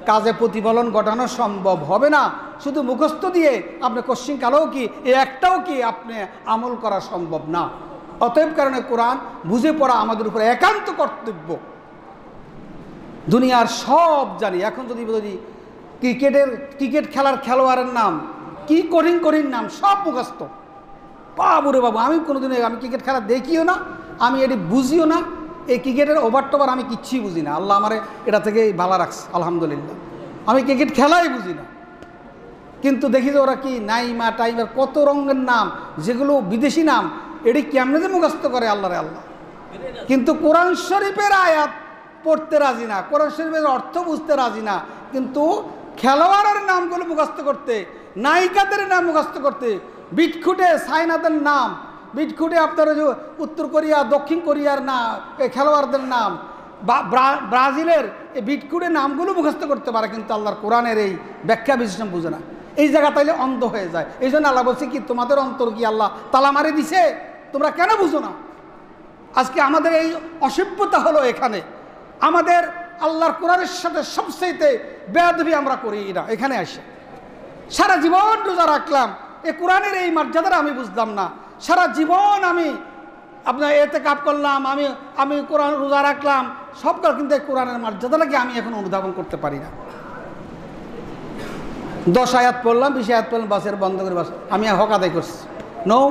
কাজে প্রতিফলন ঘটানো সম্ভব হবে না? শুধু মুখস্থ দিয়ে আপনি কোশ্চিন কালেও কি, এ একটাও কি আপনি আমল করা সম্ভব না? অতএব কারণে কোরআন বুঝে পড়া আমাদের উপরে একান্ত কর্তব্য। দুনিয়ার সব জানি, এখন যদি যদি ক্রিকেটের, ক্রিকেট খেলার খেলোয়াড়ের নাম, কি কঠিন কঠিন নাম, সব মুখস্থ। বাবুরে বাবু, আমি কোনোদিন আমি ক্রিকেট খেলা দেখিও না, আমি এটি বুঝিও না। এই ক্রিকেটের ওভার টোভার আমি কিচ্ছুই বুঝি না। আল্লাহ আমারে এটা থেকে ভালো রাখছে, আলহামদুলিল্লাহ। আমি ক্রিকেট খেলাই বুঝি না। কিন্তু দেখি যে ওরা কি নাইমা টাইমার, কত রঙের নাম, যেগুলো বিদেশি নাম, এটি কেমনে যে মুখস্থ করে আল্লাহরে আল্লাহ। কিন্তু কোরআন শরীফের আয়াত পড়তে রাজি না, কোরআন শরীফের অর্থ বুঝতে রাজি না। কিন্তু খেলোয়াড়ের নামগুলো মুখস্থ করতে, নায়িকাদের নাম মুখস্থ করতে, বিটখুটে সাইনাদের নাম বিটখুটে আপনার যে উত্তর কোরিয়া, দক্ষিণ কোরিয়ার না খেলোয়াড়দের নাম। ব্রাজিলের এই বিটকুটে নামগুলো মুখস্থ করতে পারে, কিন্তু আল্লাহর কোরআনের এই ব্যাখ্যা বিশ্লেষণ বুঝে না। এই জায়গা তাইলে অন্ধ হয়ে যায়। এই জন্য আল্লাহ বলছে কি, তোমাদের অন্তর কি আল্লাহ তালা মারি দিছে? তোমরা কেন বুঝো না? আজকে আমাদের এই অসভ্যতা হলো এখানে। আমাদের আল্লাহর কোরআনের সাথে সবচেয়েতে বেয়াদবি আমরা করি না এখানে আসে। সারা জীবন রোজা রাখলাম। এ কোরআনের এই মর্যাদাটা আমি বুঝলাম না। সারা জীবন আমি আপনার এতে কাপ করলাম, আমি আমি কোরআন রোজা রাখলাম সবকাল কিন্তু কোরআনের মর্যাদাটাকে আমি এখন অনুধাবন করতে পারি না। দশ আয়াত পড়লাম, বিশ আয়াত পড়লাম বাসের বন্ধ করে বাস, আমি হক আদায় করছি। নৌ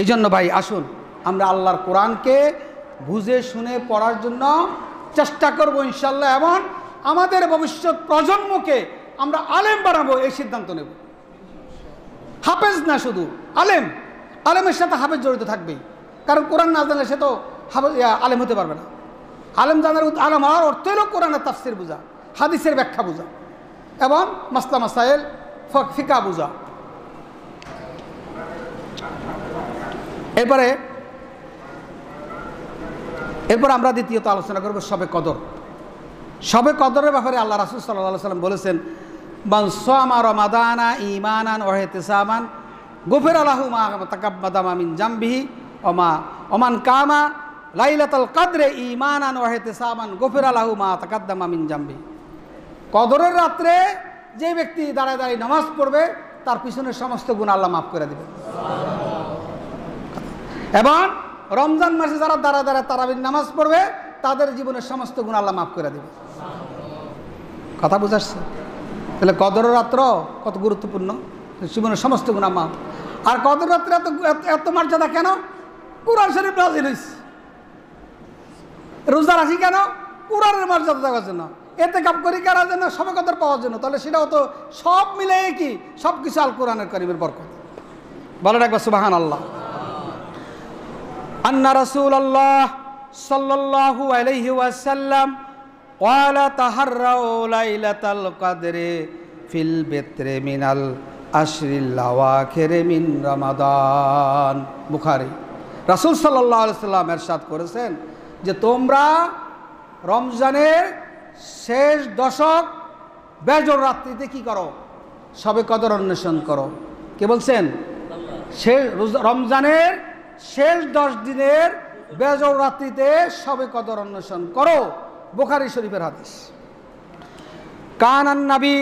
এই জন্য ভাই, আসুন, আমরা আল্লাহর কোরআনকে বুঝে শুনে পড়ার জন্য চেষ্টা করব ইনশাল্লাহ এবং আমাদের ভবিষ্যৎ প্রজন্মকে আমরা আলেম বাড়াবো এই সিদ্ধান্ত নেব। হাফেজ না শুধু, আলেম। আলেমের সাথে হাফেজ জড়িত থাকবেই। কারণ কোরআন না জানলে সে তো হাফেজ আলেম হতে পারবে না। আলেম জানার আলেম হওয়ার অর্থ হলো কোরআনের তাফসির বোঝা, হাদিসের ব্যাখ্যা বোঝা এবং মাসলা মাসাইল, ফিকা বোঝা। এরপরে, এরপর আমরা দ্বিতীয়ত আলোচনা করব সবে কদর। সবে কদরের ব্যাপারে আল্লাহ রাসুল সাল্লাহ সাল্লাম বলেছেন মা কামা কাদরে মা কদরের রাত্রে যে ব্যক্তি দাঁড়ায় দাঁড়িয়ে নামাজ পড়বে, তার পিছনের সমস্ত গুণ আল্লাহ মাফ করে দেবে এবং রমজান মাসে যারা দাঁড়া দাঁড়া তারাবির নামাজ পড়বে, তাদের জীবনের সমস্ত গুণ আল্লাহ মাফ করে দেবে কথা বুঝাচ্ছে? তাহলে কদর রাত্র কত গুরুত্বপূর্ণ? জীবনের সমস্ত গুণা আর কদর রাত্রে এত এত- মর্যাদা কেন? কোরআন শরীফ নাজিল হয়েছে রোজা রাখি কেন? কোরআনের মর্যাদা দেওয়ার জন্য। এতে কাপ করি করার জন্য সবে কদর পাওয়ার জন্য। তাহলে সেটাও তো সব মিলে কি? সব কিছু আল কোরআনের করিমের বরকত। বলেন একবার সুবাহান আল্লাহ আন্না রাসূল আল্লাহ সাল্লাল্লাহু আলাইহি ওয়াসাল্লাম ওয়ালা তাহারাউলাইলাতাল কাদরে ফিল বেত্রে মিনাল আশরিল্লাওয়াখেরে মিন রমাদান বুখারি। রাসুল সাল্লাহ সাল্লাম এরশাদ করেছেন যে তোমরা রমজানের শেষ দশক বেজর রাত্রিতে কি করো? সবে কদর অন্বেষণ করো। কে বলছেন? শেষ রমজানের শেষ দশ দিনের বেজর রাত্রিতে সবে কদর অন্বেষণ করো। বোখারি শরীফের হাদিস। কানান নবী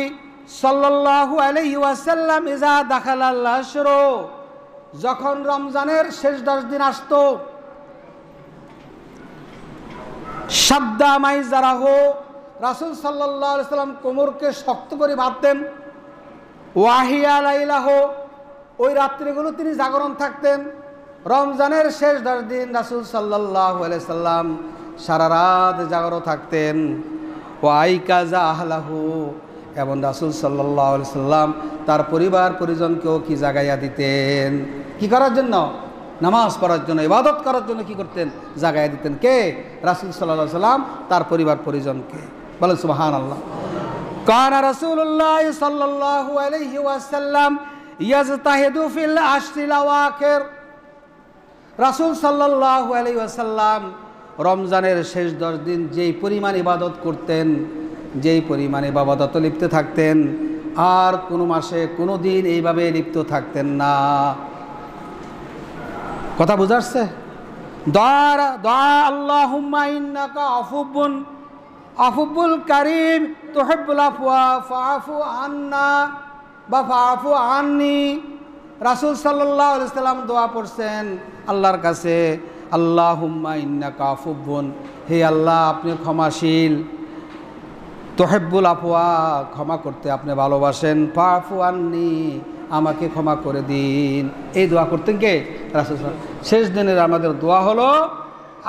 সাল্লাল্লাহু আলাইহি ওয়াসাল্লাম ইজা দাখাল আল্লাহ যখন রমজানের শেষ দশ দিন আসতো সাদ্দামাই যারাহ রাসুল সাল্লাহ সাল্লাম কোমরকে শক্ত করে বাঁধতেন, ওয়াহিয়া লাইলাহ, ওই রাত্রিগুলো তিনি জাগরণ থাকতেন। রমজানের শেষ দশ দিন রাসুল সাল্লাহ সাল্লাম সারা রাত জাগরণ থাকতেন। ও আইকাজা আহলাহু এবং রাসুল সাল্লাহ সাল্লাম তার পরিবার পরিজনকেও কি জাগাইয়া দিতেন? কি করার জন্য? নামাজ পড়ার জন্য, ইবাদত করার জন্য কি করতেন? জাগাইয়া দিতেন কে? রাসুল সাল্লাহ সাল্লাম তার পরিবার পরিজনকে। বলেন সুবাহান আল্লাহ কান রাসূলুল্লাহ সাল্লাল্লাহু আলাইহি ওয়াসাল্লাম ইয়াজতাহিদু ফিল আশরিল আওয়াখির রাসূল সাল্লাল্লাহু আলাইহি ওয়াসাল্লাম রমজানের শেষ দশ দিন যেই পরিমাণ ইবাদত করতেন, যেই পরিমাণ ইবাদত লিপ্ত থাকতেন, আর কোনো মাসে কোনো দিন এইভাবে লিপ্ত থাকতেন না। কথা বুঝাচ্ছে আফুবুল কারিম ফাফু আন্না, বা ফাফু দোয়া পড়ছেন, আল্লাহর কাছে। আল্লাহ হুম্মা ইন্নাকা আফুবুন হে আল্লাহ, আপনি ক্ষমাশীল। তোহেব্বুল আফুয়া ক্ষমা করতে আপনি ভালোবাসেন। ফাফু আননি, আমাকে ক্ষমা করে দিন। এই দোয়া করতেন কে? রাসুল শেষ দিনের আমাদের দোয়া হলো,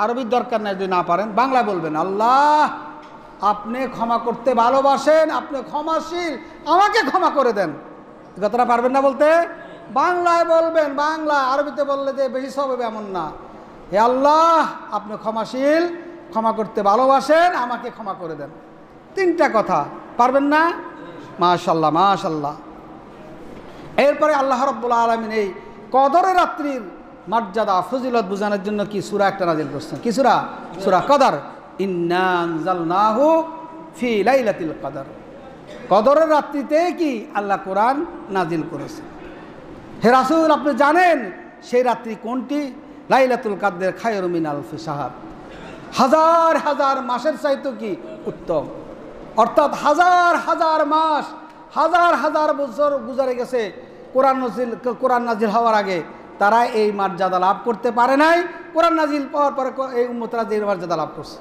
আরবির দরকার নাই যদি না পারেন বাংলা বলবেন, আল্লাহ, আপনি ক্ষমা করতে ভালোবাসেন, আপনি ক্ষমাশীল, আমাকে ক্ষমা করে দেন। কথাটা পারবেন না বলতে? বাংলায় বলবেন, বাংলা, আরবিতে বললে যে বেশি সব হবে এমন না। হে আল্লাহ, আপনি ক্ষমাশীল, ক্ষমা করতে ভালোবাসেন, আমাকে ক্ষমা করে দেন। তিনটা কথা, পারবেন না? মাশাল্লাহ মাশাল্লাহ এরপরে আল্লাহ রব্বুল আলমিন এই কদরের রাত্রির মর্যাদা, ফজিলত বোঝানোর জন্য কি সুরা একটা নাজিল করছেন? কি সুরা? সুরা কদর। ইন্নাহু ফি কদর। কদরের রাত্রিতে কি আল্লাহ কোরআন নাজিল করেছে? হে রাসুল, আপনি জানেন সেই রাত্রি কোনটি? লাইলাতুল কাদের খায়র মিন আলফি সাহাব হাজার হাজার মাসের চাইতো কি উত্তম? অর্থাৎ হাজার হাজার মাস, হাজার হাজার বছর গুজারে গেছে কোরআন নাজিল কোরআন নাজিল হওয়ার আগে। তারা এই মর্যাদা লাভ করতে পারে নাই, কোরআন নাজিল পাওয়ার পরে এই উম্মতরা যে মর্যাদা লাভ করছে।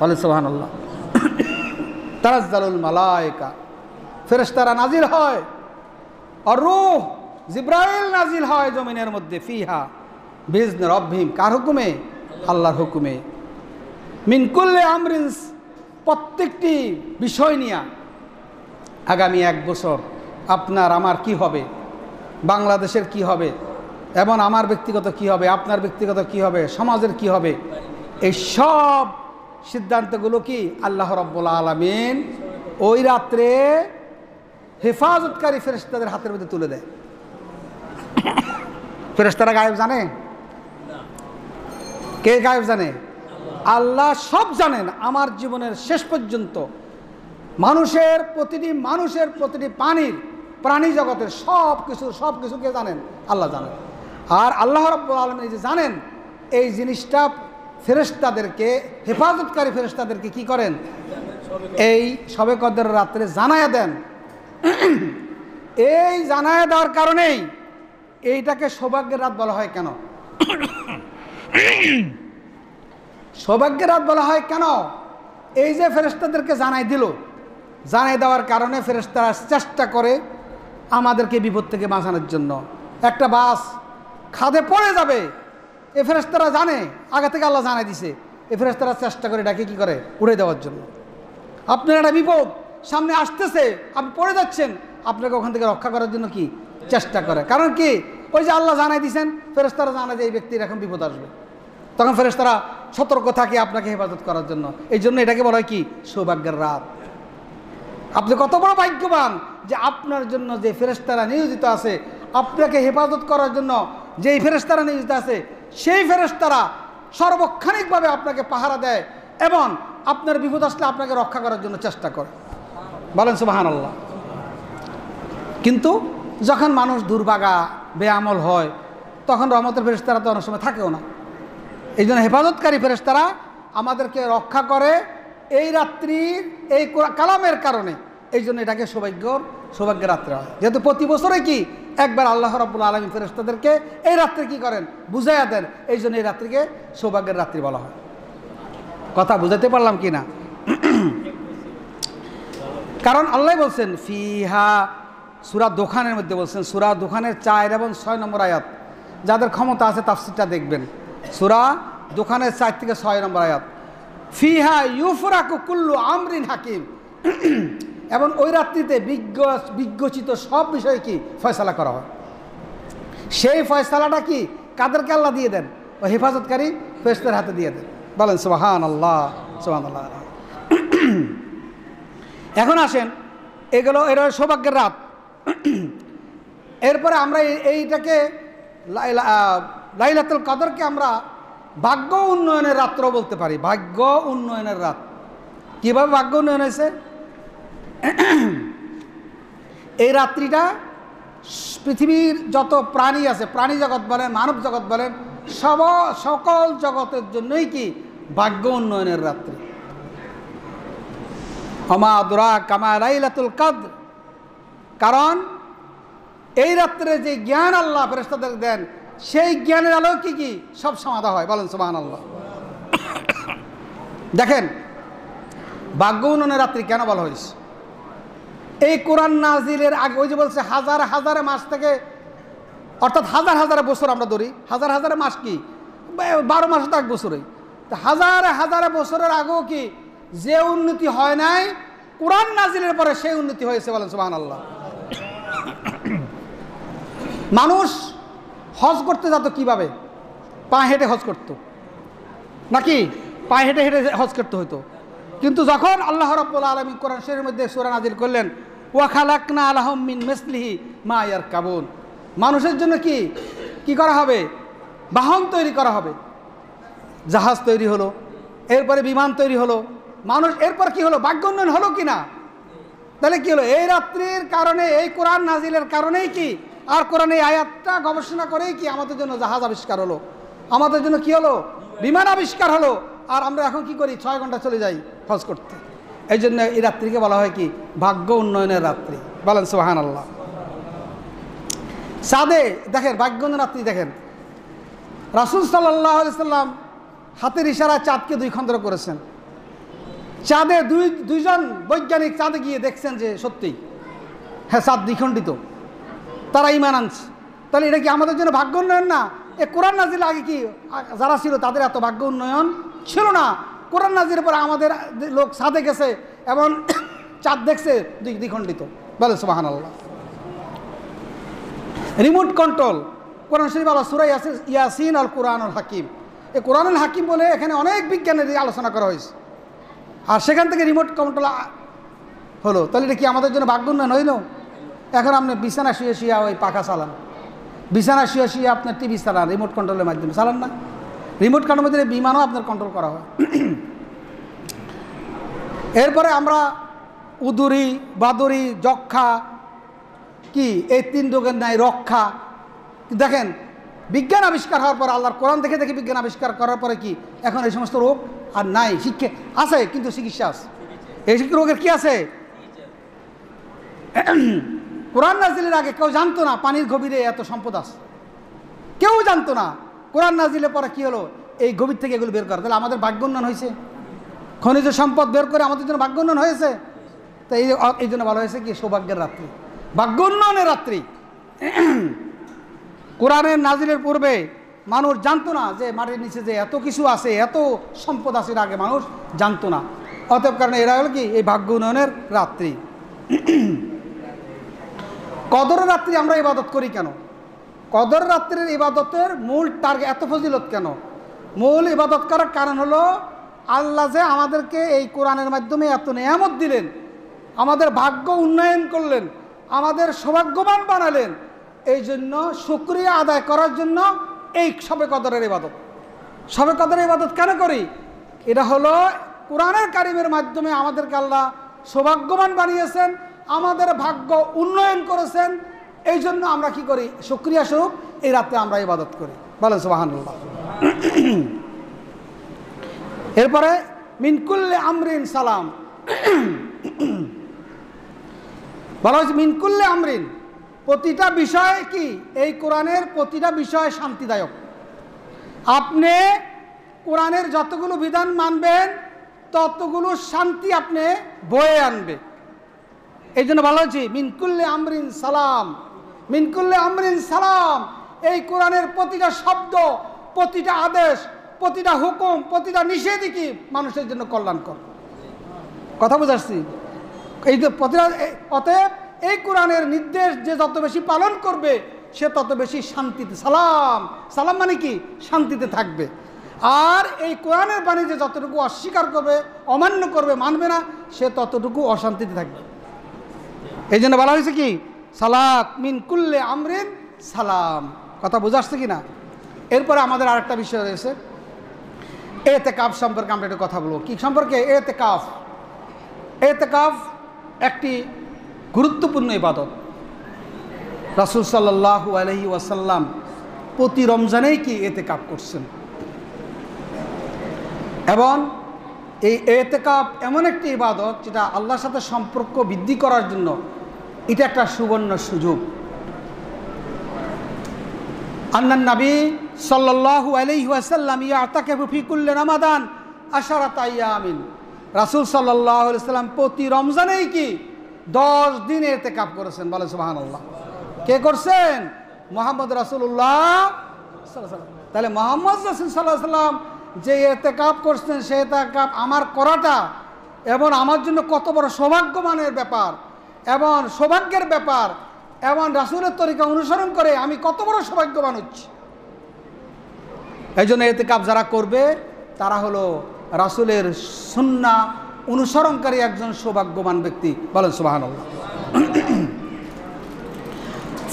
বলে সোহান আল্লাহ তারাজ্জালুল মালায়কা। ফেরেশতারা নাজিল হয়। আর রুহ জিব্রাইল নাজিল হয় জমিনের মধ্যে ফিহা। বিজনে রব্ভিম কার হুকুমে? আল্লাহর হুকুমে। মিনকুল্লে আমরিন্স প্রত্যেকটি বিষয় নিয়ে আগামী এক বছর আপনার আমার কি হবে? বাংলাদেশের কি হবে? এবং আমার ব্যক্তিগত কি হবে? আপনার ব্যক্তিগত কি হবে? সমাজের কি হবে? এই সব সিদ্ধান্তগুলো কি আল্লাহ রব্বুল আলমিন ওই রাত্রে হেফাজতকারী ফেরেস্তাদের হাতের মধ্যে তুলে দেয়। ফেরেস্তারা গায়েব জানে? কে গায়েব জানে? আল্লাহ সব জানেন, আমার জীবনের শেষ পর্যন্ত। মানুষের প্রতিটি মানুষের প্রতিটি পানির প্রাণী জগতের সব কিছু, সব কিছুকে জানেন? আল্লাহ জানেন। আর আল্লাহ রব্বুল আলমী যে জানেন, এই জিনিসটা ফেরেস্তাদেরকে হেফাজতকারী ফেরেস্তাদেরকে কি করেন? এই সবে কদের রাত্রে জানায়া দেন। এই জানায়া দেওয়ার কারণেই এইটাকে সৌভাগ্যের রাত বলা হয় কেন? সৌভাগ্যের রাত বলা হয়, কেন? এই যে ফেরেস্তাদেরকে জানাই দিল, জানাই দেওয়ার কারণে ফেরেস্তারা চেষ্টা করে আমাদেরকে বিপদ থেকে বাঁচানোর জন্য। একটা বাস খাদে পড়ে যাবে, এ ফেরেস্তারা জানে, আগে থেকে আল্লাহ জানাই দিছে। এ ফেরেস্তারা চেষ্টা করে ডাকে কি করে? উড়ে দেওয়ার জন্য। আপনার একটা বিপদ সামনে আসতেছে, আপনি পড়ে যাচ্ছেন, আপনাকে ওখান থেকে রক্ষা করার জন্য কি? চেষ্টা করে। কারণ কি? ওই যে আল্লাহ জানাই দিছেন ফেরেস্তারা জানায় যে এই ব্যক্তির এখন বিপদ আসবে। তখন ফেরেস্তারা সতর্ক থাকে আপনাকে হেফাজত করার জন্য। এই জন্য এটাকে বলা হয় কি? সৌভাগ্যের রাত। আপনি কত বড় ভাগ্যবান যে আপনার জন্য যে ফেরেস্তারা নিয়োজিত আছে, আপনাকে হেফাজত করার জন্য যেই ফেরেস্তারা নিয়োজিত আছে, সেই ফেরেস্তারা সর্বক্ষণিকভাবে আপনাকে পাহারা দেয় এবং আপনার বিপদ আসলে আপনাকে রক্ষা করার জন্য চেষ্টা করে। বলেন সুবাহান আল্লাহ কিন্তু যখন মানুষ দুর্বাগা বেআমল হয়, তখন রহমতের ফেরেস্তারা তো অনেক সময় থাকেও না। এই জন্য হেফাজতকারী ফেরেস্তারা আমাদেরকে রক্ষা করে এই রাত্রির এই কালামের কারণে। এই জন্য এটাকে সৌভাগ্য সৌভাগ্যের রাত্রে হয়। যেহেতু প্রতি বছরে কি, একবার আল্লাহ রাবুল আলমী ফেরেস্তাদেরকে এই রাত্রে কি করেন? বুঝাইয়া দেন। এই জন্য এই রাত্রিকে সৌভাগ্যের রাত্রি বলা হয়। কথা বুঝাতে পারলাম কি না? কারণ আল্লাহ বলছেন, ফিহা সুরা দোকানের মধ্যে বলছেন, সুরা দোকানের চার এবং ছয় নম্বর আয়াত। যাদের ক্ষমতা আছে তাফসিরটা দেখবেন। সুরা দোকানের চার থেকে ছয় নম্বর আয়াত। ফিহা ইউফরাকু কুল্লু আমরিন হাকিম। এবং ওই রাত্রিতে বিজ্ঞ বিজ্ঞচিত সব বিষয়ে কি? ফয়সালা করা হয়। সেই ফয়সালাটা কি? কাদেরকে আল্লাহ দিয়ে দেন? ও হেফাজতকারী ফেরেশতার হাতে দিয়ে দেন। বলেন সুবাহান আল্লাহ সুবাহান আল্লাহ এখন আসেন, এগুলো এটা সৌভাগ্যের রাত। এরপরে আমরা এই- এইটাকে লাইলা- লাইলাতুল কদরকে আমরা ভাগ্য উন্নয়নের রাত্র বলতে পারি। ভাগ্য উন্নয়নের রাত। কীভাবে ভাগ্য উন্নয়ন হয়েছে? এই রাত্রিটা পৃথিবীর যত প্রাণী আছে, প্রাণী জগৎ বলেন, মানব জগৎ বলেন, সব সকল জগতের জন্যই কি ভাগ্য উন্নয়নের রাত্রি। হমা দুরা কামা লাইলাতুল কাদ্র। কারণ এই রাত্রে যে জ্ঞান আল্লাহ ফেরেস্তাদের দেন, সেই জ্ঞানের আলো কি কি সব সমাধা হয়? বলেন সুবাহ আল্লাহ দেখেন, ভাগ্য উন্নয়নের রাত্রি কেন বলা হয়েছে? এই কোরআন নাজিলের আগে, ওই যে বলছে, হাজার হাজার মাস থেকে, অর্থাৎ হাজার হাজার বছর আমরা ধরি। হাজার হাজার মাস কি? বারো মাস তো এক বছরই। হাজার হাজার বছরের আগেও কি যে উন্নতি হয় নাই? কোরআন নাজিলের পরে সেই উন্নতি হয়েছে, বলেন সুবাহ আল্লাহ মানুষ হজ করতে যেত কীভাবে? পা হেঁটে হজ করতো। নাকি? পায়ে হেঁটে হেঁটে হজ করতে হতো কিন্তু যখন আল্লাহ রব্বুল আলমী কোরআন শরীর মধ্যে সুরা নাজিল করলেন, ওয়া খালাকনা আলহম মিন মেসলিহি মা ইয়ার কাবুন মানুষের জন্য কি? কি করা হবে? বাহন তৈরি করা হবে। জাহাজ তৈরি হলো, এরপরে বিমান তৈরি হলো। মানুষ, এরপর কি হলো? ভাগ্য উন্নয়ন হলো কি না তাহলে কি হলো? এই রাত্রির কারণে, এই কোরআন নাজিলের কারণেই কি আর কোরআন এই আয়াতটা গবেষণা করেই কি আমাদের জন্য জাহাজ আবিষ্কার হলো? আমাদের জন্য কি হলো? বিমান আবিষ্কার হলো। আর আমরা এখন কি করি? ছয় ঘণ্টা চলে যাই হজ করতে। এই জন্য এই রাত্রিকে বলা হয় কি? ভাগ্য উন্নয়নের রাত্রি। বলেন সোহান আল্লাহ সাদে, দেখেন ভাগ্য রাত্রি দেখেন। রাসুল সাল্লাম হাতের ইশারায় চাঁদকে দুই খন্ডর করেছেন। চাঁদে দুই, দুইজন বৈজ্ঞানিক চাঁদে গিয়ে দেখছেন যে সত্যি। হ্যাঁ চাঁদ দ্বিখণ্ডিত। তারা ইমান আনছে। তাহলে এটা কি আমাদের জন্য ভাগ্য উন্নয়ন না? এ কোরআন নাজির আগে কি, যারা ছিল তাদের এত ভাগ্য উন্নয়ন ছিল না। কোরআন নাজির পরে আমাদের লোক সাদে গেছে এবং চাঁদ দেখছে দ্বিখণ্ডিত। বলে সুবাহান আল্লাহ রিমোট কন্ট্রোল। কোরআন শরীফ আল্লাহ সুরাই ইয়াসিন আল কোরআনুল হাকিম। এই কোরআনুল হাকিম বলে এখানে অনেক বিজ্ঞানের আলোচনা করা হয়েছে। আর সেখান থেকে রিমোট কন্ট্রোল হলো। তাহলে এটা কি আমাদের জন্য ভাগ্য উন্নয়ন হইল? এখন আপনি বিছানা শুয়ে শুয়ে ওই পাখা চালান। বিছানা শুয়ে শুয়ে আপনার টিভি চালান রিমোট কন্ট্রোলের মাধ্যমে। চালান না। রিমোট কন্ট্রোলের মধ্যে বিমানও আপনার কন্ট্রোল করা হয়। এরপরে আমরা উদুরি, বাদুরি, যক্ষা, কি? এই তিন রোগের নাই রক্ষা। দেখেন, বিজ্ঞান আবিষ্কার হওয়ার পর, আল্লাহর কোরআন দেখে দেখে বিজ্ঞান আবিষ্কার করার পরে কি? এখন এই সমস্ত রোগ আর নাই। শিক্ষা আছে, কিন্তু চিকিৎসা আছে। এই রোগের কি আছে? কোরআন নাজিলের আগে কেউ জানতো না পানির গভীরে এত সম্পদ আছে। কেউ জানতো না। কোরআন নাজিলের পরে কি হলো? এই গভীর থেকে এগুলো বের করা। তাহলে আমাদের ভাগ্য উন্নয়ন হয়েছে। খনিজ সম্পদ বের করে আমাদের জন্য ভাগ্য উন্নয়ন হয়েছে। তো এই এই জন্য বলা হয়েছে কি? সৌভাগ্যের রাত্রি। ভাগ্য উন্নয়নের রাত্রি। কোরআনের নাজিলের পূর্বে মানুষ জানতো না যে মাটির নিচে যে এত কিছু আছে, এত সম্পদ আছে আগে মানুষ জানতো না। অতএব কারণে এরা হলো কি? এই ভাগ্য উন্নয়নের রাত্রি। কদর রাত্রি আমরা ইবাদত করি কেন? কদর রাত্রির ইবাদতের মূল টার্গেট এত ফজিলত কেন? মূল ইবাদত করার কারণ হলো আল্লাহ যে আমাদেরকে এই কোরআনের মাধ্যমে এত নিয়ামত দিলেন, আমাদের ভাগ্য উন্নয়ন করলেন, আমাদের সৌভাগ্যবান বানালেন, এই জন্য শুক্রিয়া আদায় করার জন্য এই সবে কদরের ইবাদত। সবে কদরের ইবাদত কেন করি? এটা হলো কোরআনের কারিমের মাধ্যমে আমাদেরকে আল্লাহ সৌভাগ্যবান বানিয়েছেন আমাদের ভাগ্য উন্নয়ন করেছেন এই জন্য আমরা কি করি? শুক্রিয়া স্বরূপ, এই রাতে আমরা ইবাদত করি। বলেন সুবাহান্লাহ এরপরে মিনকুল্লে আমরিন সালাম। বলা হয়েছে মিনকুল্লে আমরিন। প্রতিটা বিষয়ে কি? এই কোরআনের প্রতিটা বিষয় শান্তিদায়ক। আপনি কোরআনের যতগুলো বিধান মানবেন, ততগুলো শান্তি আপনি বয়ে আনবে। এই জন্য ভালো হচ্ছে মিনকুল্লে আমরিন সালাম মিনকুল্লে আমরিন সালাম, এই কোরআনের প্রতিটা শব্দ, প্রতিটা আদেশ, প্রতিটা হুকুম, প্রতিটা নিষেধই কি মানুষের জন্য কল্যাণকর? কথা বুঝাচ্ছি? এই যে প্রতিটা অতএব এই কোরআনের নির্দেশ যে যত বেশি পালন করবে, সে তত বেশি শান্তিতে, সালাম সালাম মানে কি? শান্তিতে থাকবে। আর এই কোরআনের বাণী যে যতটুকু অস্বীকার করবে, অমান্য করবে, মানবে না, সে ততটুকু অশান্তিতে থাকবে। এই জন্য বলা হয়েছে কি? সালাত মিন কুল্লে আমরিন সালাম। কথা বোঝাচ্ছে কি না এরপরে আমাদের আরেকটা বিষয় রয়েছে। এতে কাফ সম্পর্কে আমরা একটু কথা বলব। কি সম্পর্কে? এতে কাফ এতে কাফ একটি গুরুত্বপূর্ণ ইবাদত। রাসুল সাল্লাহু আলহি ওয়াসাল্লাম প্রতি রমজানেই কি এতে কাপ করছেন? এবং এই এতেকাপ এমন একটি ইবাদত যেটা আল্লাহর সাথে সম্পর্ক বৃদ্ধি করার জন্য এটা একটা সুবর্ণ সুযোগ। আন্নান নবী সাল্লাল্লাহু আলাইহি ওয়াসাল্লাম ইয়াতাকাফু ফি কুল্লি রমাদান আশারাত আইয়ামিন রাসূল সাল্লাল্লাহু আলাইহি সাল্লাম প্রতি রমজানেই কি 10 দিন ইতিকাফ করেছেন, বলে সুবহানাল্লাহ। কে করছেন? মোহাম্মদ আলাইহি তাহলে মোহাম্মদ রাসূল আলাইহি সাল্লাম যে ইতিকাফ করছেন, সে ইতিকাফ আমার করাটা এবং আমার জন্য কত বড় সৌভাগ্যমানের ব্যাপার। এবং সৌভাগ্যের ব্যাপার এবং রাসুলের তরিকা অনুসরণ করে আমি কত বড় সৌভাগ্যবান হচ্ছি। এই জন্য এতে কাপ যারা করবে, তারা হলো রাসুলের সুন্না অনুসরণকারী একজন সৌভাগ্যবান ব্যক্তি। বলেন সুবাহান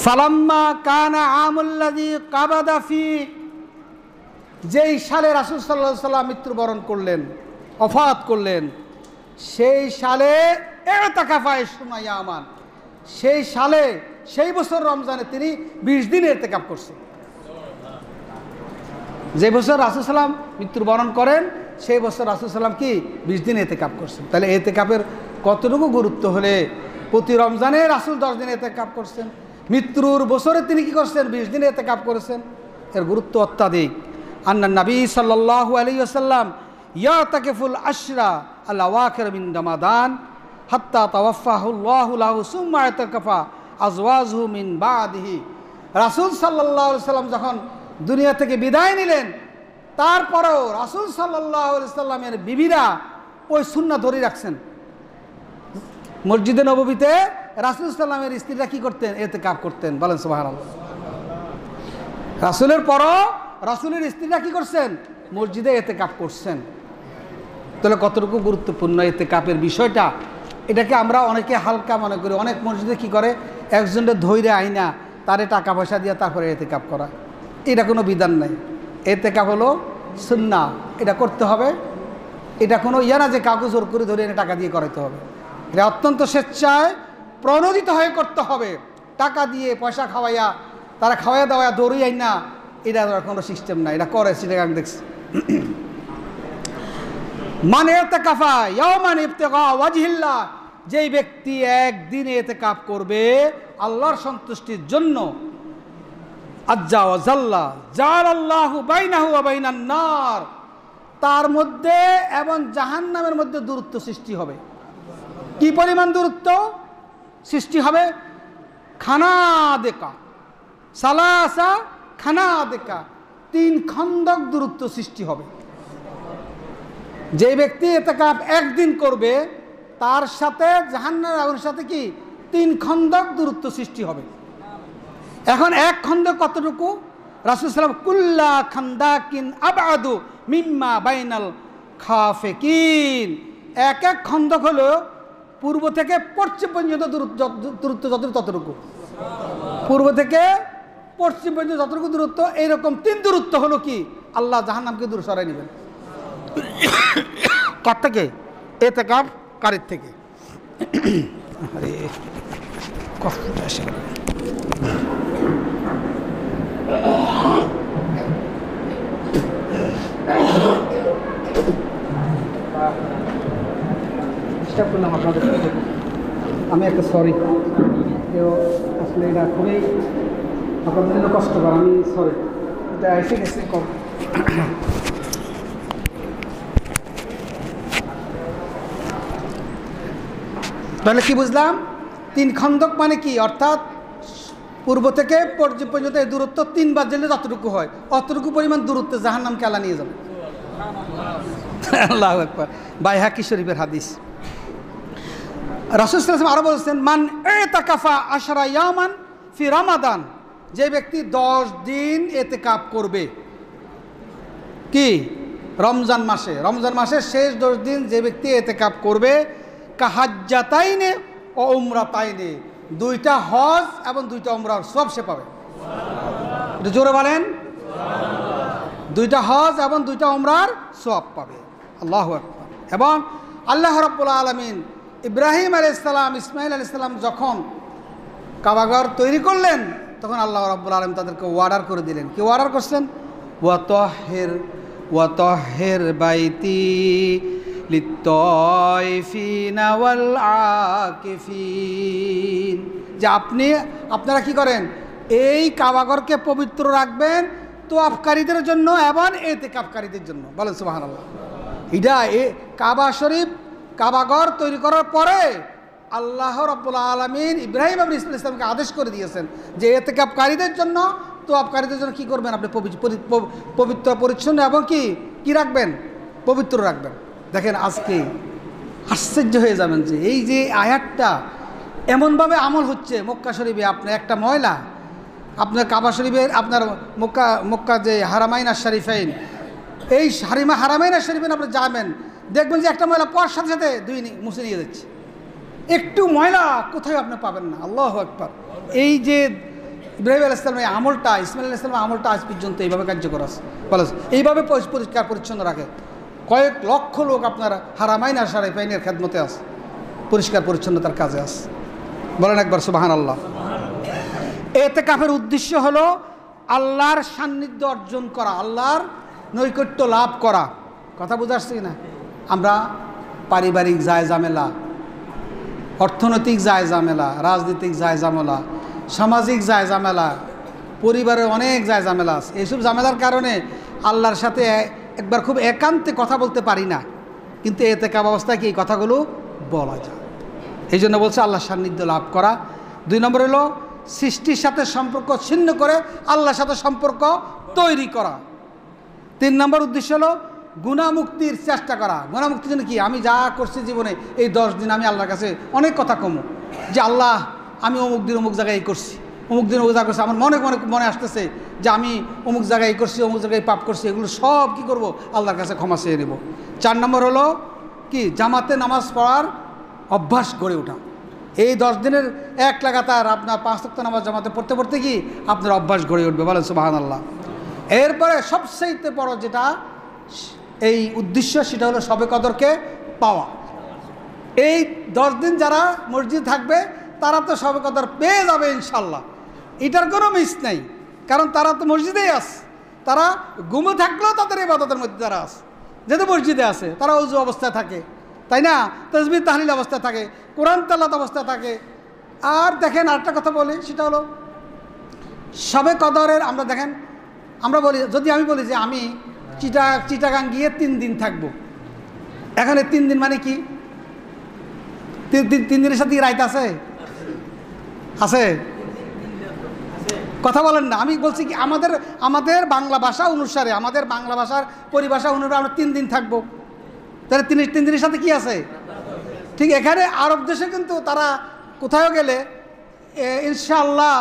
ফালাম্মা কানা আমুল্লাদি কাবাদাফি যেই সালে রাসুল সাল্লাহ সাল্লাম মৃত্যুবরণ করলেন, অফাত করলেন সেই সালে এতাকাফায় শোনাইয়া আমান সেই সালে, সেই বছর রমজানে তিনি বিশ দিন এতেকাপ করছেন। যে বছর রাসুসাল্লাম মৃত্যুবরণ করেন, সেই বছর রাসুসাল্লাম কি বিশ দিন এতেকাপ করছেন? তাহলে এতেকাপের কতটুকু গুরুত্ব হলে প্রতি রমজানে রাসুল দশ দিন এতেকাপ করছেন? মৃত্যুর বছরে তিনি কি করছেন? বিশ দিন এতেকাপ করেছেন। এর গুরুত্ব অত্যাধিক। আন্না নবী সাল্লাহ আলী আসাল্লাম ইয়া তাকেফুল আশরা আল্লাহ ওয়াকের মিন রমাদান হাত্তা তাওয়াফাহুল্লাহুল্লাহু সুম্মা ইতাকাফা আজওয়াজহু মিন বাদিহি। রাসূল আলাইহি সাল্লাম যখন দুনিয়া থেকে বিদায় নিলেন, তারপরেও রাসূল আলাইহি সাল্লামের বিবিরা ওই সুন্নাহ ধরে রাখছেন। মসজিদে নববীতে রাসূল সাল্লামের স্ত্রীরা কি করতেন? এতে কাপ করতেন। বলেন, সুবহানাল্লাহ। রাসূলের পরও রাসূলের স্ত্রীরা কি করছেন? মসজিদে এতে কাপ করছেন। তাহলে কতটুকু গুরুত্বপূর্ণ এতে কাপের বিষয়টা? এটাকে আমরা অনেকে হালকা মনে করি। অনেক মসজিদে কি করে? একজনের ধৈর্য আইনা, তারে টাকা পয়সা দিয়ে তারপরে এতে কাপ করা। এটা কোনো বিধান নাই। এতে কাপ হলো সুন্না। এটা করতে হবে। এটা কোনো ইয়া না যে কাগজ জোর করে ধরে এনে টাকা দিয়ে করাইতে হবে। এটা অত্যন্ত স্বেচ্ছায় প্রণোদিত হয়ে করতে হবে। টাকা দিয়ে পয়সা খাওয়াইয়া, তারা খাওয়াইয়া দাওয়া দৌড়ই আই না এটা কোনো সিস্টেম না এটা করে সেটা আমি দেখছি। মানে কাফা ইয়ামান ইফতেকা ওয়াজহিল্লাহ, যেই ব্যক্তি একদিন এতে কাপ করবে, আল্লাহর সন্তুষ্টির জন্য, আজ্জা ওয়াজাল্লা জাল আল্লাহ বাইনাহু তার মধ্যে এবং জাহান্নামের মধ্যে দূরত্ব সৃষ্টি হবে। কি পরিমাণ দূরত্ব? সৃষ্টি হবে খানা দেখা সালাসা খানা দেখা তিন খন্দক দূরত্ব সৃষ্টি হবে। যে ব্যক্তি এতে কাপ একদিন করবে, তার সাথে জাহান্নার আগুনের সাথে কি? তিন খন্দক দূরত্ব সৃষ্টি হবে। এখন এক খন্দ কতটুকু? রাসুল সালাম কুল্লা খান্দাকিন আবাদু মিম্মা বাইনাল খাফেকিন। এক এক খন্দক হলো পূর্ব থেকে পশ্চিম পর্যন্ত দূরত্ব যতটুকু ততটুকু। পূর্ব থেকে পশ্চিম পর্যন্ত যতটুকু দূরত্ব, এইরকম তিন দূরত্ব হলো কি? আল্লাহ জাহান্নামকে দূর সরাই নেবেন। কার থেকে? এতে কাপ, কারের থেকে। আমি একটা সরি কেউ আসলে এটা খুবই আপনাদের জন্য কষ্টকর। আমি সরি এটা এসে গেছে কম। তাহলে কি বুঝলাম? তিন খন্দক মানে কি? অর্থাৎ পূর্ব থেকে পর্যন্ত এই দূরত্ব তিনবার জেলে যতটুকু হয়, অতটুকু পরিমাণ দূরত্ব জাহান নাম কেলা নিয়ে যাবে। আল্লাহ একবার বাইহাকি শরীফের হাদিস? রাসুলাম আরও বলছেন, মান এ তাকাফা আশারা ইয়ামান ফি রামাদান। যে ব্যক্তি দশ দিন এতে কাপ করবে, কি? রমজান মাসে। রমজান মাসের শেষ দশ দিন যে ব্যক্তি এতে কাপ করবে কাহাজ্জাতাইনে ও উমরাতাইনে। দুইটা হজ এবং দুইটা উমরার সব সে পাবে। জোরে বলেন। দুইটা হজ এবং দুইটা উমরার সব পাবে। আল্লাহ এবং আল্লাহ রব্বুল আলমিন ইব্রাহিম আলাইসালাম ইসমাইল আলাইসালাম যখন কাবাঘর তৈরি করলেন, তখন আল্লাহ রাব্বুল আলম তাদেরকে ওয়ার্ডার করে দিলেন। কি ওয়ার্ডার করছেন? ওয়াতহের ওয়াতহের বাইতি। যে আপনি, আপনারা কি করেন? এই কাবাগরকে পবিত্র রাখবেন তো আফকারীদের জন্য এবং এতে কাপকারীদের জন্য। বলেন সুবাহান আল্লাহ এটা এ, কাবা শরীফ, কাবাগর তৈরি করার পরে আল্লাহ রব্বুল আলমিন ইব্রাহিম আবু ইসলাম ইসলামকে আদেশ করে দিয়েছেন যে এতে কাপকারীদের জন্য তো আফকারীদের জন্য কি করবেন? আপনি পবিত্র, পরিচ্ছন্ন এবং কি কি রাখবেন? পবিত্র রাখবেন। দেখেন আজকে আশ্চর্য হয়ে যাবেন যে এই যে আয়াতটা এমনভাবে আমল হচ্ছে মক্কা শরীফে। আপনার একটা ময়লা, আপনার কাবা শরীফের, আপনার মক্কা মক্কা যে হারামাইন শরীফাইন, এই হারিমা, হারামাইন আর শরীফাইন আপনি যাবেন, দেখবেন যে একটা ময়লা পর সাথে সাথে দুই মুছে নিয়ে যাচ্ছে। একটু ময়লা কোথায় আপনি পাবেন না, আল্লাহ একবার এই যে ইব্রাহিম আল ইসলামের এই আমলটা, ইসমাইল আল ইসলামের আমলটা আজ পর্যন্ত এইভাবে কার্যকর আছে। বলো, এইভাবে পরি- পরিষ্কার পরিচ্ছন্ন রাখে। কয়েক লক্ষ লোক আপনার হারামাইন আর সারাই পাইনের খেদমতে আছে। পরিষ্কার পরিচ্ছন্নতার কাজে আছে। বলেন একবার সুবাহান আল্লাহ এতে কাফের উদ্দেশ্য হলো আল্লাহর সান্নিধ্য অর্জন করা, আল্লাহর নৈকট্য লাভ করা। কথা বুঝাচ্ছি না আমরা পারিবারিক যায় জামেলা অর্থনৈতিক যায় জামেলা রাজনৈতিক যায় জামেলা সামাজিক যায় জামেলা পরিবারে অনেক যায় জামেলা আছে। এইসব জামেলার কারণে আল্লাহর সাথে একবার খুব একান্তে কথা বলতে পারি না, কিন্তু এতে কাব অবস্থায় কি এই কথাগুলো বলা যায়। এই জন্য বলছে আল্লাহ সান্নিধ্য লাভ করা। দুই নম্বর হলো সৃষ্টির সাথে সম্পর্ক ছিন্ন করে আল্লাহর সাথে সম্পর্ক তৈরি করা। তিন নম্বর উদ্দেশ্য হলো গুণামুক্তির চেষ্টা করা। গুণামুক্তির জন্য কি? আমি যা করছি জীবনে, এই দশ দিন আমি আল্লাহর কাছে অনেক কথা কমো যে, আল্লাহ, আমি অমুক দিন অমুক জায়গায় এই করছি। অমুক দিন অমুক করছে। আমার মনে মনে মনে আসতেছে যে আমি অমুক জায়গায় করছি, অমুক জায়গায় পাপ করছি, এগুলো সব কি করব? আল্লাহর কাছে ক্ষমা চেয়ে নেব। চার নম্বর হলো কি? জামাতে নামাজ পড়ার অভ্যাস গড়ে ওঠা। এই দশ দিনের এক লাগাতার আপনার পাঁচ তক্ত নামাজ জামাতে পড়তে পড়তে কি আপনার অভ্যাস গড়ে উঠবে? বলেন সুবাহান আল্লাহ এরপরে সবচেয়ে বড় যেটা, এই উদ্দেশ্য সেটা হলো সবে কদরকে পাওয়া। এই দশ দিন যারা মসজিদ থাকবে, তারা তো সবে কদর পেয়ে যাবে ইনশাল্লাহ। এটার কোনো মিস নাই। কারণ তারা তো মসজিদেই আছে। তারা ঘুমে থাকলেও তাদের ইবাদতের মধ্যে তারা আছে। যেহেতু মসজিদে আছে, তারা উজু অবস্থায় থাকে। তাই না? তসবির তাহলিল অবস্থায় থাকে, কোরআন তাল্লাত অবস্থায় থাকে। আর দেখেন আরেকটা কথা বলি, সেটা হলো, সবে কদরের আমরা দেখেন, আমরা বলি, যদি আমি বলি যে আমি চিটা, চিটাগাং গিয়ে তিন দিন থাকব। এখানে তিন দিন মানে কি? তিন দিন তিন দিনের সাথে রাইত আছে? আছে। কথা বলেন না। আমি বলছি কি আমাদের আমাদের বাংলা ভাষা অনুসারে আমাদের বাংলা ভাষার পরিভাষা অনুসারে আমরা তিন দিন থাকব। তাহলে তিন তিন দিনের সাথে কি আছে? ঠিক এখানে আরব দেশে কিন্তু তারা কোথাও গেলে এ, ইনশাআল্লাহ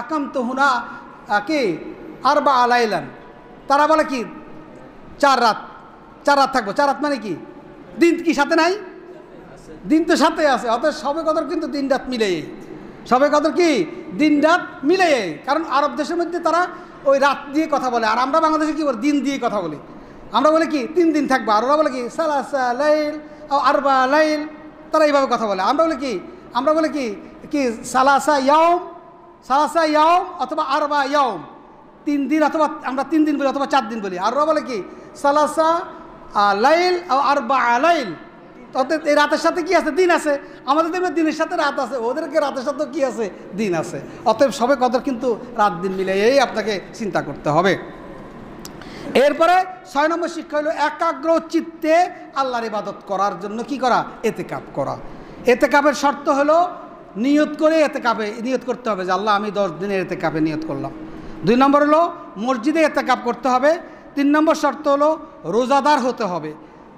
আকাম হুনা কি? আর বা আলাইলান। তারা বলে কি চার রাত চার রাত থাকব। চার রাত মানে কি? দিন কি সাথে নাই? দিন তো সাথে আছে অতএব সবে কদর কিন্তু দিন রাত মিলে সবে কদর কি? দিন রাত মিলে কারণ আরব দেশের মধ্যে তারা ওই রাত দিয়ে কথা বলে। আর আমরা বাংলাদেশে কি বলি? দিন দিয়ে কথা বলি। আমরা বলি কি? তিন দিন থাকব। আর ওরা বলে কি? সালাসা লাইল আরবা লাইল। তারা এইভাবে কথা বলে। আমরা বলি কি? আমরা বলি কি? কি সালাসা ইয়ম সালাসা ইয়ম অথবা আরবা ইয়ম তিন দিন অথবা আমরা তিন দিন বলি অথবা চার দিন বলি। আর ওরা বলে কি? সালাসা লাইল আরবা লাইল। অর্থাৎ এই রাতের সাথে কি আছে? দিন আছে। আমাদের দেখবে দিনের সাথে রাত আছে। ওদেরকে রাতের সাথেও কি আছে? দিন আছে। অতএব সবে কদর কিন্তু রাত দিন মিলে এই আপনাকে চিন্তা করতে হবে। এরপরে ছয় নম্বর শিক্ষা হলো একাগ্র চিত্তে আল্লাহর ইবাদত করার জন্য কি করা? এতে কাপ করা। এতে কাপের শর্ত হলো নিয়ত করে এতে কাপে নিয়ত করতে হবে যে আল্লাহ আমি দশ দিনের এতে কাপে নিয়ত করলাম। দুই নম্বর হলো মসজিদে এতে কাপ করতে হবে। তিন নম্বর শর্ত হলো রোজাদার হতে হবে।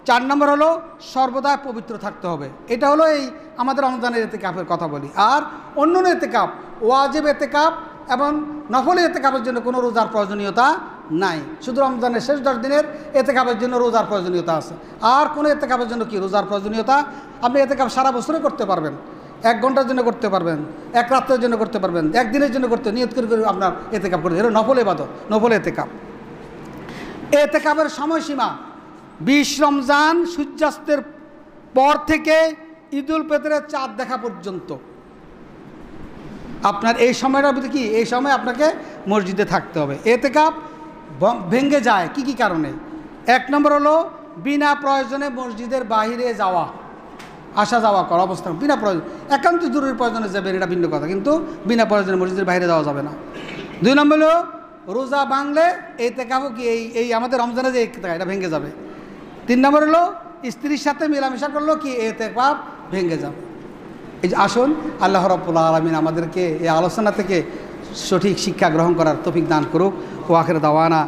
চার নম্বর হলো সর্বদা পবিত্র থাকতে হবে। এটা হলো এই আমাদের রমজানের এতে কাপের কথা বলি। আর অন্য এতে কাপ ওয়াজেব এতে কাপ এবং নফল এতে কাপের জন্য কোনো রোজার প্রয়োজনীয়তা নাই। শুধু রমজানের শেষ দশ দিনের এতে কাপের জন্য রোজার প্রয়োজনীয়তা আছে। আর কোনো এতে কাপের জন্য কি রোজার প্রয়োজনীয়তা? আপনি এতে কাপ সারা বছরে করতে পারবেন। এক ঘণ্টার জন্য করতে পারবেন, এক রাত্রের জন্য করতে পারবেন একদিনের জন্য করতে নিয়ত করে করে আপনার এতে কাপ করতে এটা নফল এবাদত নফল এতে কাপ এতে কাপের সময়সীমা বিশ রমজান সূর্যাস্তের পর থেকে ঈদুল পেতরের চাঁদ দেখা পর্যন্ত। আপনার এই সময়টার ভিতরে কি? এই সময় আপনাকে মসজিদে থাকতে হবে। এতে কাপ ভেঙ্গে যায়। কি কি কারণে? এক নম্বর হলো বিনা প্রয়োজনে মসজিদের বাহিরে যাওয়া। আসা যাওয়া করা, অবস্থান। বিনা প্রয়োজন একান্ত জরুরি প্রয়োজনে যাবেন, এটা ভিন্ন কথা। কিন্তু বিনা প্রয়োজনে মসজিদের বাইরে যাওয়া যাবে না। দুই নম্বর হলো রোজা ভাঙলে এই তেকাবো কি এই এই আমাদের রমজানে যে এটা ভেঙে যাবে। তিন নম্বর হলো, স্ত্রীর সাথে মেলামেশা করল কি, এতে পাপ ভেঙে যাও এই যে আসুন, আল্লাহ রব্বুল আলমিন আমাদেরকে এই আলোচনা থেকে সঠিক শিক্ষা গ্রহণ করার তফিক দান করুক। ও আখের দাওয়ানা